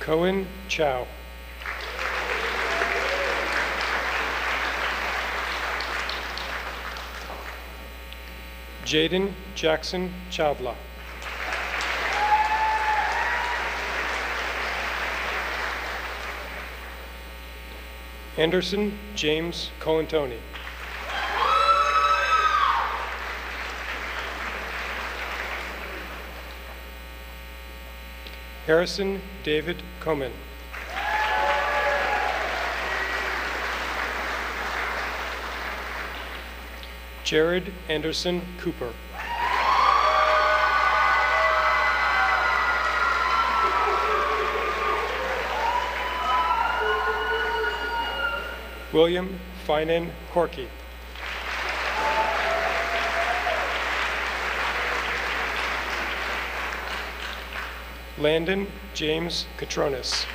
Cohen Chow. Jaden Jackson Chavla. Anderson James Colantoni. Harrison David Coman. Jared Anderson Cooper. William Finan Corky. Landon James Catronis.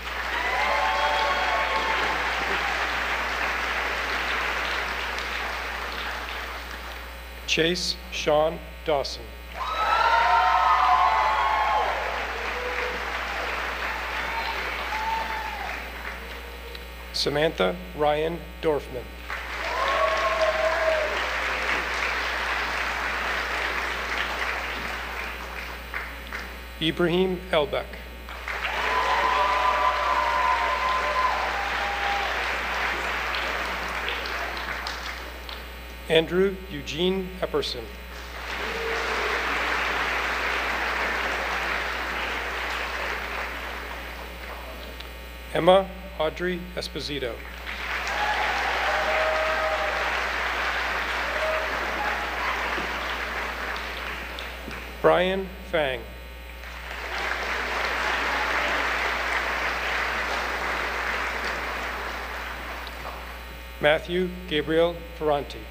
Chase Sean Dawson. Samantha Ryan Dorfman. Ibrahim Elbeck. Andrew Eugene Epperson. Emma Audrey Esposito. Brian Fang. Matthew Gabriel Ferranti.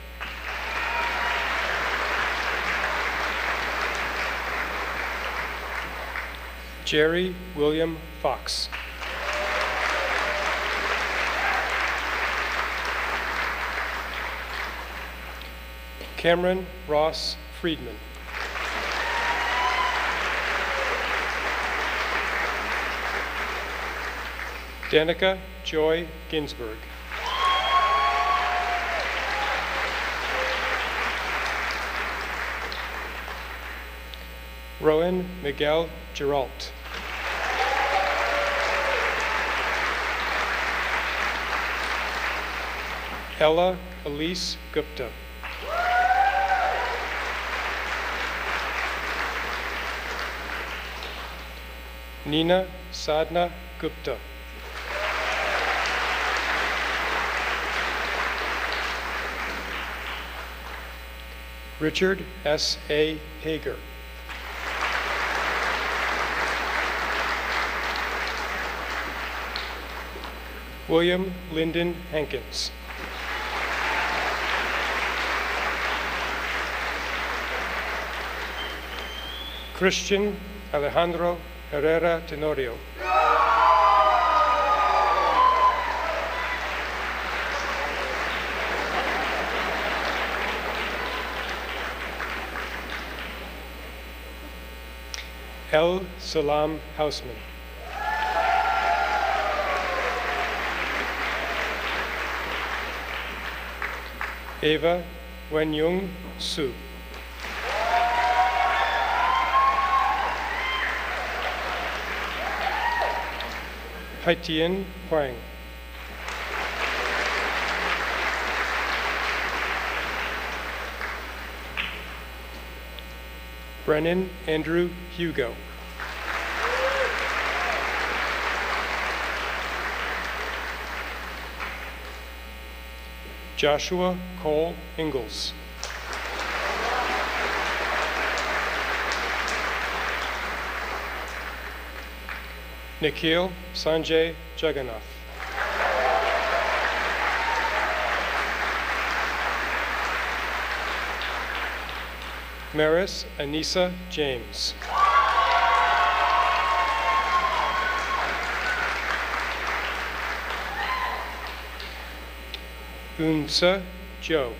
Jerry William Fox. Cameron Ross Friedman. Danica Joy Ginsburg. Rowan Miguel Geralt. Ella Elise Gupta. Nina Sadna Gupta. Richard S. A. Hager. William Lyndon Hankins. Christian Alejandro Herrera Tenorio. El Salam Hausman. Eva Wenyung Su. Haitian Huang. Brennan Andrew Hugo. Joshua Cole Ingalls. Nikhil Sanjay Jagannath. Maris Anissa James. Unsa Joe.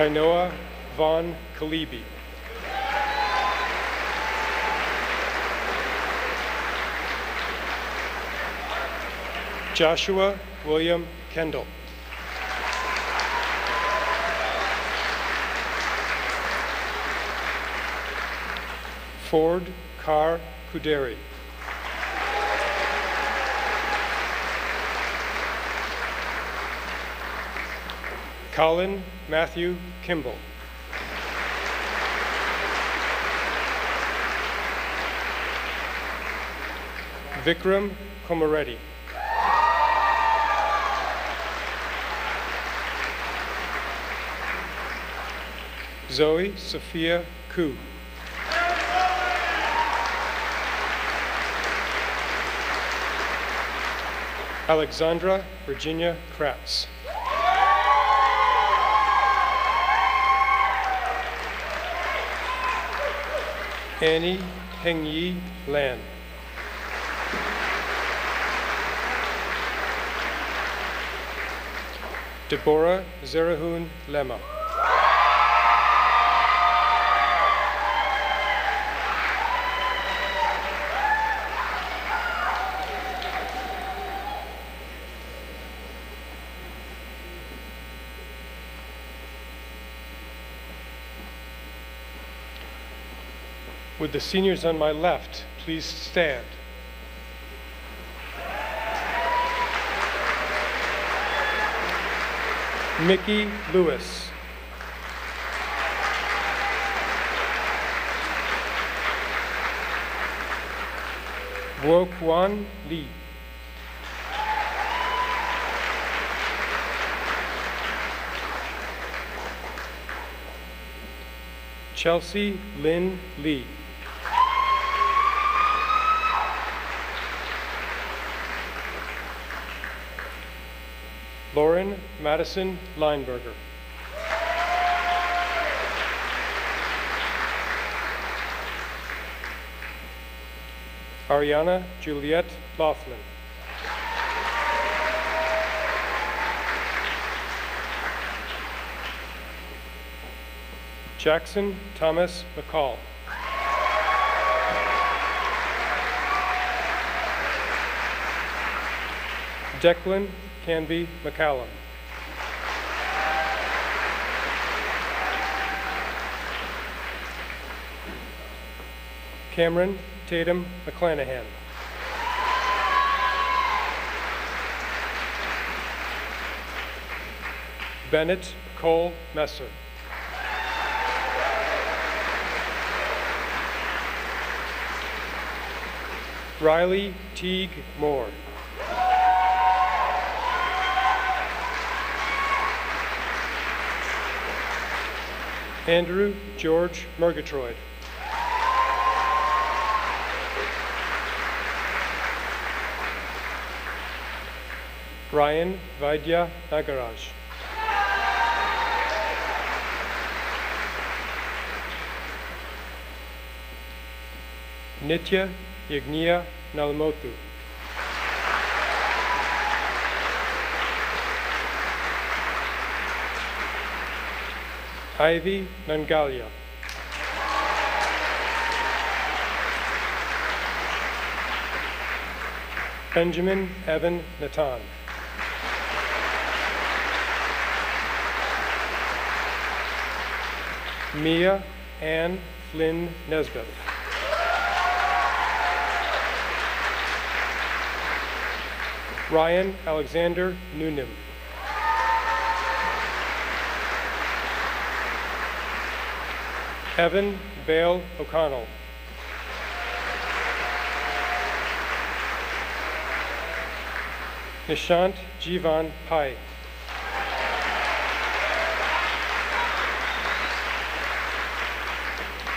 Kainoa Von Kalibi. Joshua William Kendall. Ford Carr Kuderi. Colin Matthew Kimball. Vikram Komareddy. Zoe Sophia Koo. Alexandra Virginia Kratz. Annie Hengyi Lan. Deborah Zerahun Lema. Would the seniors on my left please stand? Mickey Lewis. Guo Quan Lee. Chelsea Lynn Lee. Lauren Madison Lineberger. Ariana Juliette Laughlin. Jackson Thomas McCall. Declan Canby McCallum. Cameron Tatum McClanahan. Bennett Cole Messer. Riley Teague Moore. Andrew George Murgatroyd. Ryan Vaidya Nagaraj. Nitya Yagniya Nalmotu. Ivy Nangalia. Benjamin Evan Natan. Mia Ann Flynn Nesbitt. Ryan Alexander Noonim. Evan Bale O'Connell. Nishant Jivan Pai.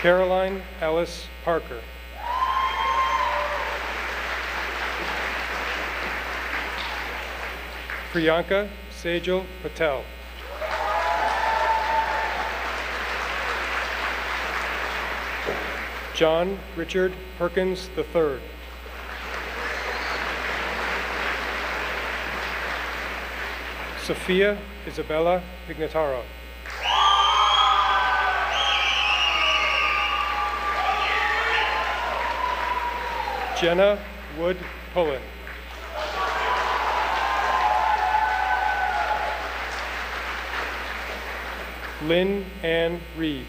Caroline Alice Parker. Priyanka Sejal Patel. John Richard Perkins III. Sophia Isabella Pignataro. Jenna Wood Pullen. Lynn Ann Reed.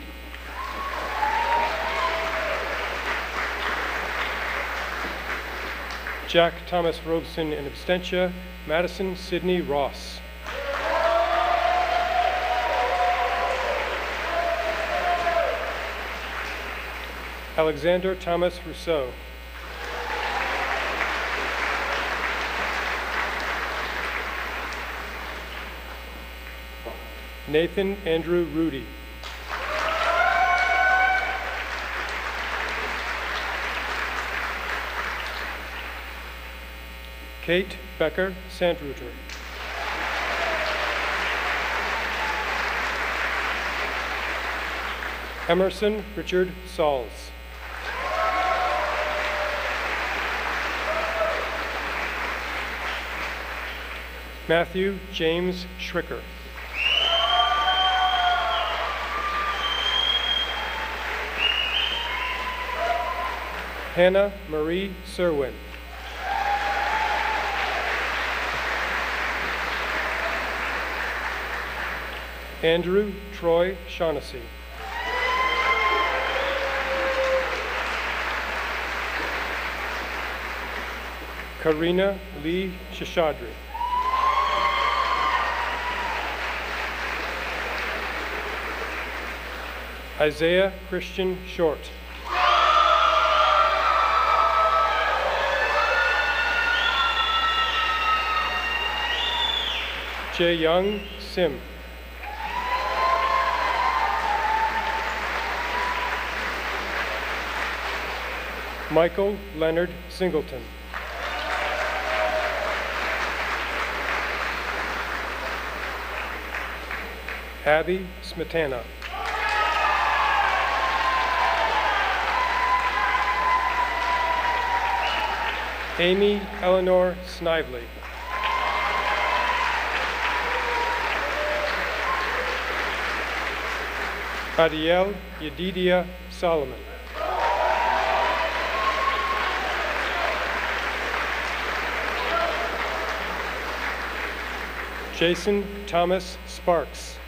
Jack Thomas Robeson in absentia. Madison Sidney Ross. Alexander Thomas Rousseau. Nathan Andrew Rudy. Kate Becker Sandruter. Emerson Richard Sauls. Matthew James Schricker. Hannah Marie Serwin. Andrew Troy Shaughnessy. Karina Lee Shashadri. Isaiah Christian Short. Jae Young Sim. Michael Leonard Singleton. Abby Smetana. Amy Eleanor Snively. Adiel Yedidia Solomon. Jason Thomas Sparks.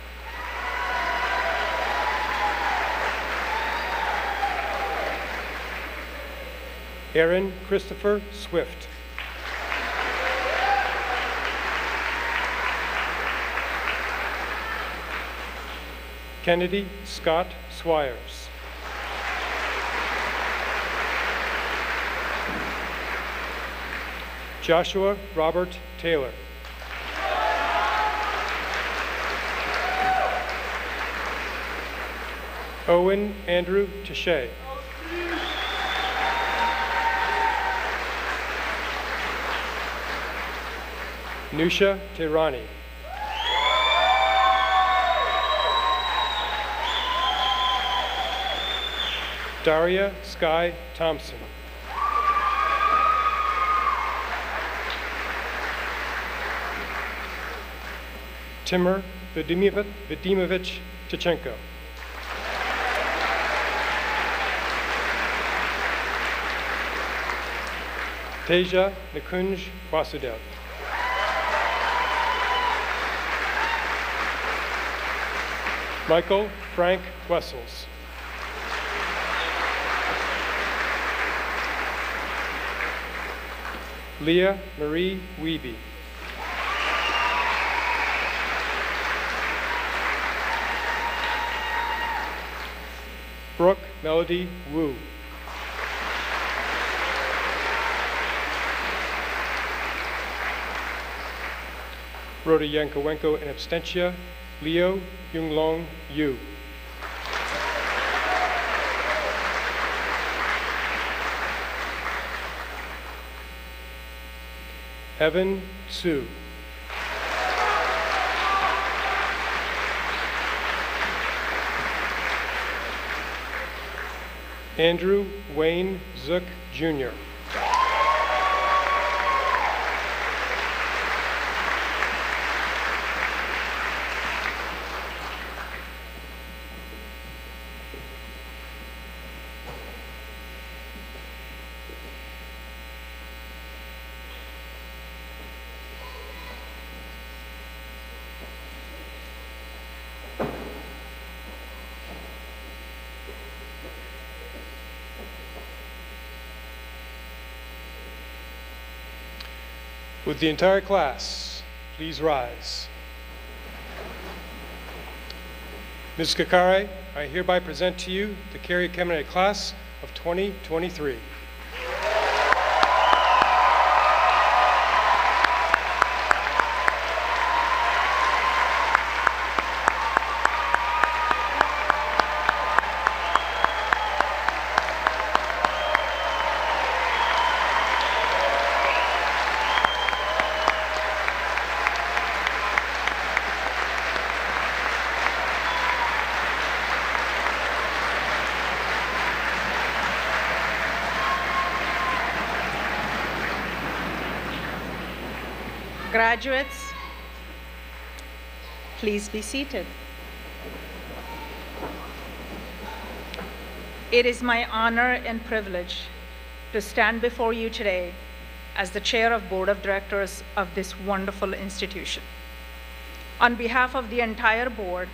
Aaron Christopher Swift. Kennedy Scott Swires. Joshua Robert Taylor. Owen Andrew Tashay. Nusha Tehrani. Daria Sky Thompson. Timur Vadimovich Vadimovich Teja Nikunj Vasudev. Michael Frank Wessels. Leah Marie Wiebe. Brooke Melody Wu. Rhoda Yankowenko in absentia. Leo Yunglong Yu. Evan Su. Andrew Wayne Zook Jr. Would the entire class please rise? Ms. Kakare, I hereby present to you the Cary Academy class of 2023. Graduates, Please be seated. It is my honor and privilege to stand before you today as the chair of board of directors of this wonderful institution. On behalf of the entire board,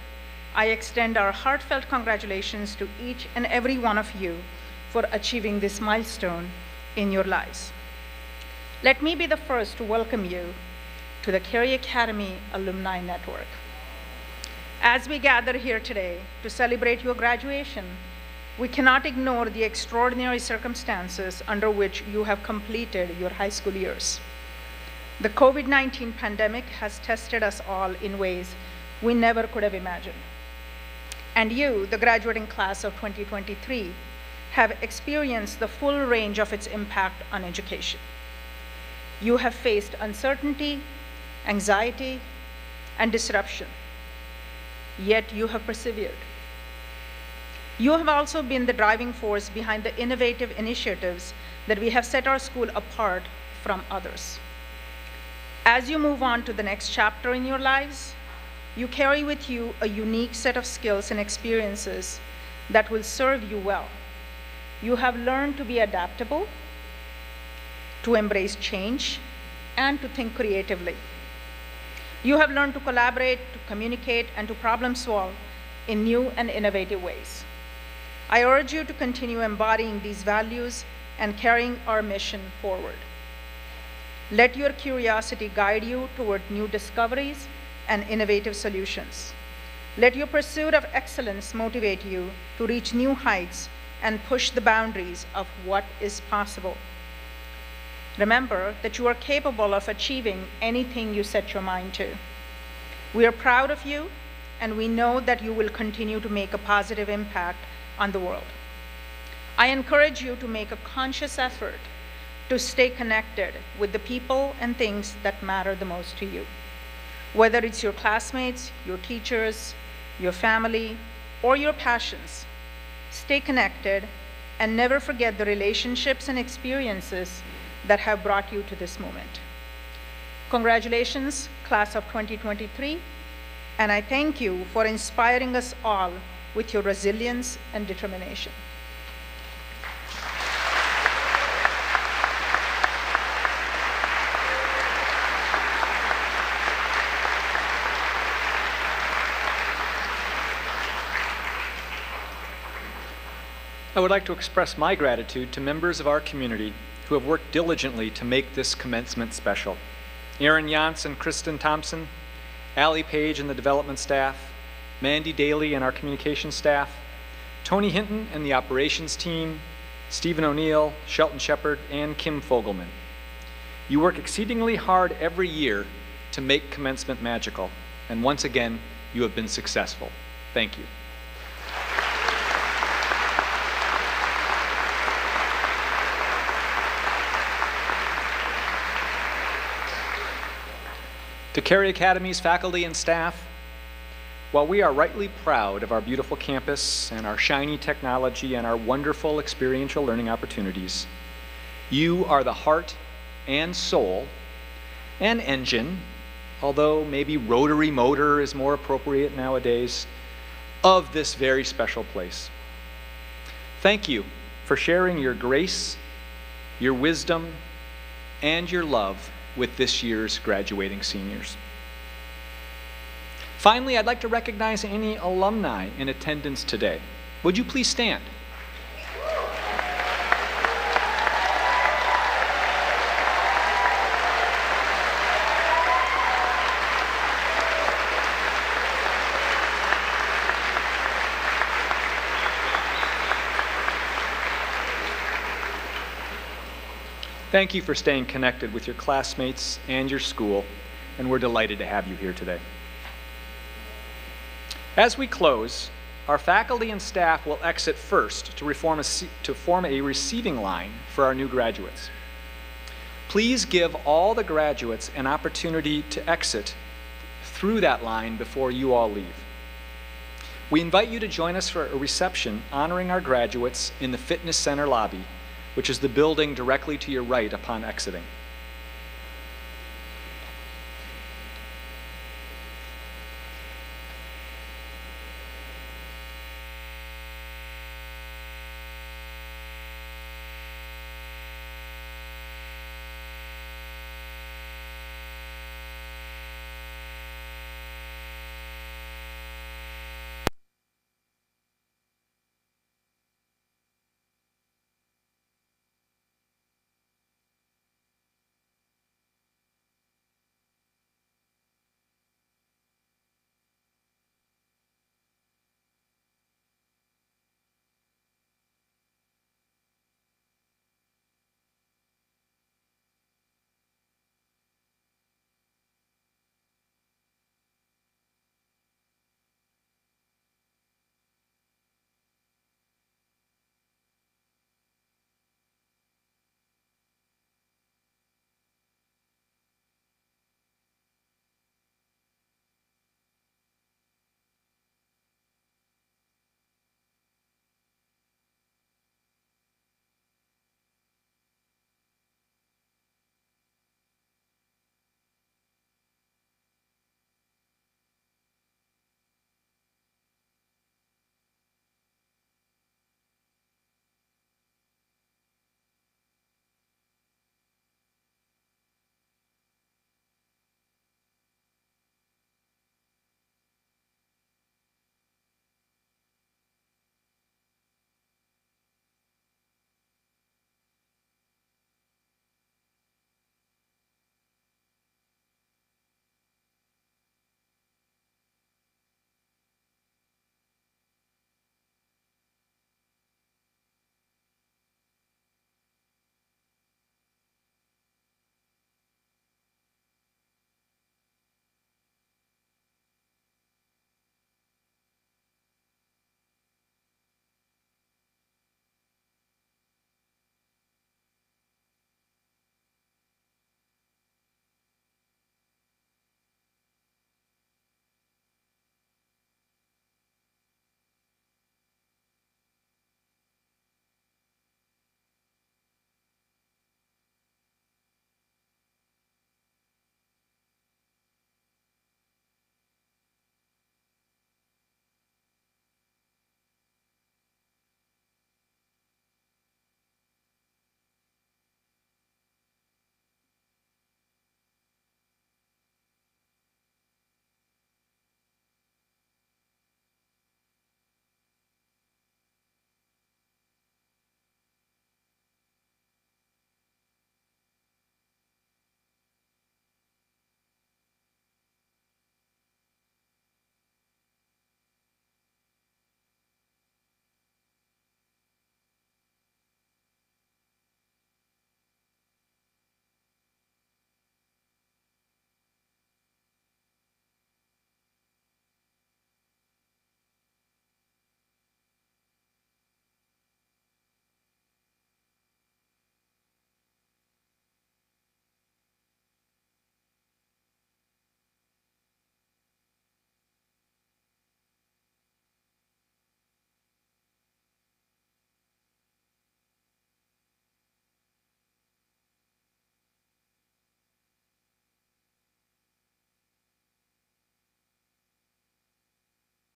I extend our heartfelt congratulations to each and every one of you for achieving this milestone in your lives. Let me be the first to welcome you to the Cary Academy Alumni Network. As we gather here today to celebrate your graduation, we cannot ignore the extraordinary circumstances under which you have completed your high school years. The COVID 19 pandemic has tested us all in ways we never could have imagined. And you, the graduating class of 2023, have experienced the full range of its impact on education. You have faced uncertainty, anxiety, and disruption, yet you have persevered. You have also been the driving force behind the innovative initiatives that we have set our school apart from others. As you move on to the next chapter in your lives, you carry with you a unique set of skills and experiences that will serve you well. You have learned to be adaptable, to embrace change, and to think creatively. You have learned to collaborate, to communicate, and to problem solve in new and innovative ways. I urge you to continue embodying these values and carrying our mission forward. Let your curiosity guide you toward new discoveries and innovative solutions. Let your pursuit of excellence motivate you to reach new heights and push the boundaries of what is possible. Remember that you are capable of achieving anything you set your mind to. We are proud of you, and we know that you will continue to make a positive impact on the world. I encourage you to make a conscious effort to stay connected with the people and things that matter the most to you. Whether it's your classmates, your teachers, your family, or your passions, stay connected and never forget the relationships and experiences that have brought you to this moment. Congratulations, class of 2023, and I thank you for inspiring us all with your resilience and determination. I would like to express my gratitude to members of our community who have worked diligently to make this commencement special. Aaron and Kristen Thompson, Allie Page and the development staff, Mandy Daly and our communications staff, Tony Hinton and the operations team, Stephen O'Neill, Shelton Shepard, and Kim Fogelman. You work exceedingly hard every year to make commencement magical, and once again, you have been successful. Thank you. To Cary Academy's faculty and staff, while we are rightly proud of our beautiful campus and our shiny technology and our wonderful experiential learning opportunities, you are the heart and soul and engine, although maybe rotary motor is more appropriate nowadays, of this very special place. Thank you for sharing your grace, your wisdom, and your love with this year's graduating seniors. Finally, I'd like to recognize any alumni in attendance today. Would you please stand? Thank you for staying connected with your classmates and your school, and we're delighted to have you here today. As we close, our faculty and staff will exit first to, reform a, to form a receiving line for our new graduates. Please give all the graduates an opportunity to exit through that line before you all leave. We invite you to join us for a reception honoring our graduates in the Fitness Center lobby which is the building directly to your right upon exiting.